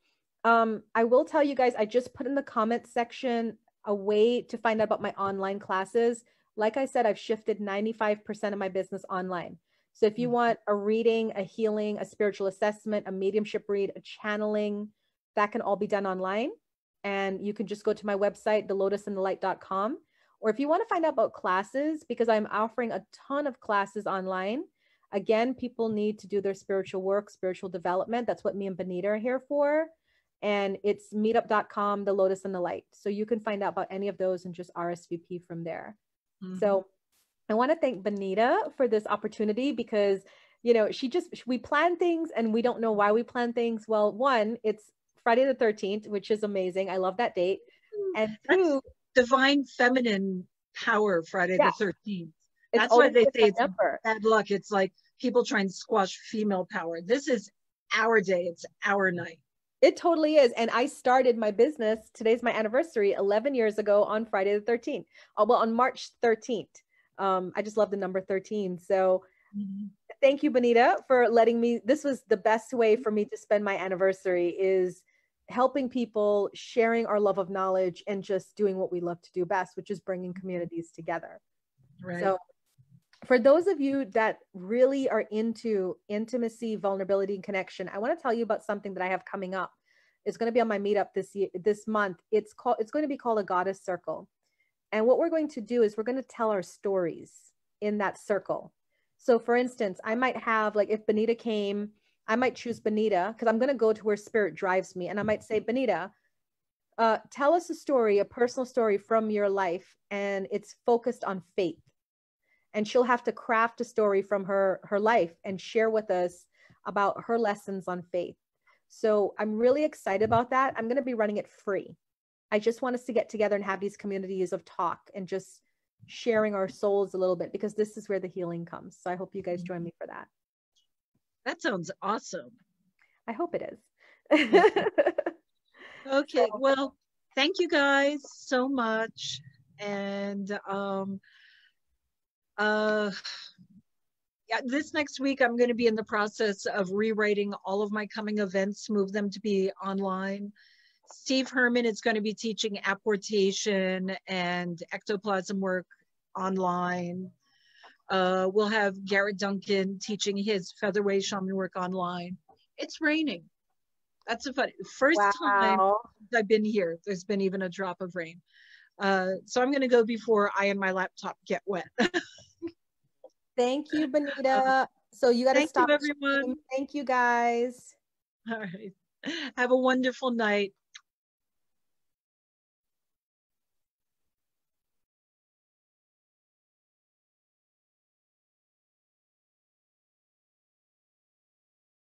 [SPEAKER 2] Um, I will tell you guys, I just put in the comment section a way to find out about my online classes. Like I said, I've shifted 95% of my business online. So if you mm-hmm. want a reading, a healing, a spiritual assessment, a mediumship read, a channeling, that can all be done online. And you can just go to my website, thelotusandthelight.com. Or if you want to find out about classes, because I'm offering a ton of classes online. Again, people need to do their spiritual work, spiritual development. That's what me and Bonita are here for. And it's meetup.com, the lotus and the light. So you can find out about any of those and just RSVP from there. Mm-hmm. So I want to thank Bonita for this opportunity because, you know, she just, we plan things and we don't know why we plan things. Well, one, it's Friday the 13th, which is amazing. I love that date. Hmm, and two,
[SPEAKER 1] divine feminine power, Friday yeah. the 13th. That's why they say it's bad luck. It's like people try and squash female power. This is our day, it's our night.
[SPEAKER 2] It totally is. And I started my business, today's my anniversary, 11 years ago on Friday the 13th. Uh, well, on March 13th um, I just love the number 13. So mm-hmm. thank you, Bonita, for letting me. This was the best way for me to spend my anniversary is helping people, sharing our love of knowledge, and just doing what we love to do best, which is bringing mm-hmm. communities together. Right. So for those of you that really are into intimacy, vulnerability, and connection, I want to tell you about something that I have coming up. It's going to be on my meetup this year, this month. It's called. It's going to be called a Goddess Circle. And what we're going to do is we're going to tell our stories in that circle. So, for instance, I might have, like, if Bonita came, I might choose Bonita because I'm going to go to where spirit drives me. And I might say, Bonita, uh, tell us a story, a personal story from your life, and it's focused on faith. And she'll have to craft a story from her her life and share with us about her lessons on faith. So I'm really excited about that. I'm going to be running it free. I just want us to get together and have these communities of talk and just sharing our souls a little bit because this is where the healing comes. So I hope you guys join me for that.
[SPEAKER 1] That sounds awesome.
[SPEAKER 2] I hope it is.
[SPEAKER 1] okay, well, thank you guys so much. And um uh yeah, this next week I'm going to be in the process of rewriting all of my coming events, move them to be online. Steve Herman is going to be teaching apportation and ectoplasm work online. Uh, we'll have Garrett Duncan teaching his featherweight shaman work online. It's raining. That's a funny first wow. time I've been here. There's been even a drop of rain. Uh, so I'm going to go before I and my laptop get wet.
[SPEAKER 2] Thank you, Bonita. So you got to stop.
[SPEAKER 1] Thank You, everyone.
[SPEAKER 2] Thank you, guys.
[SPEAKER 1] All right. Have a wonderful night.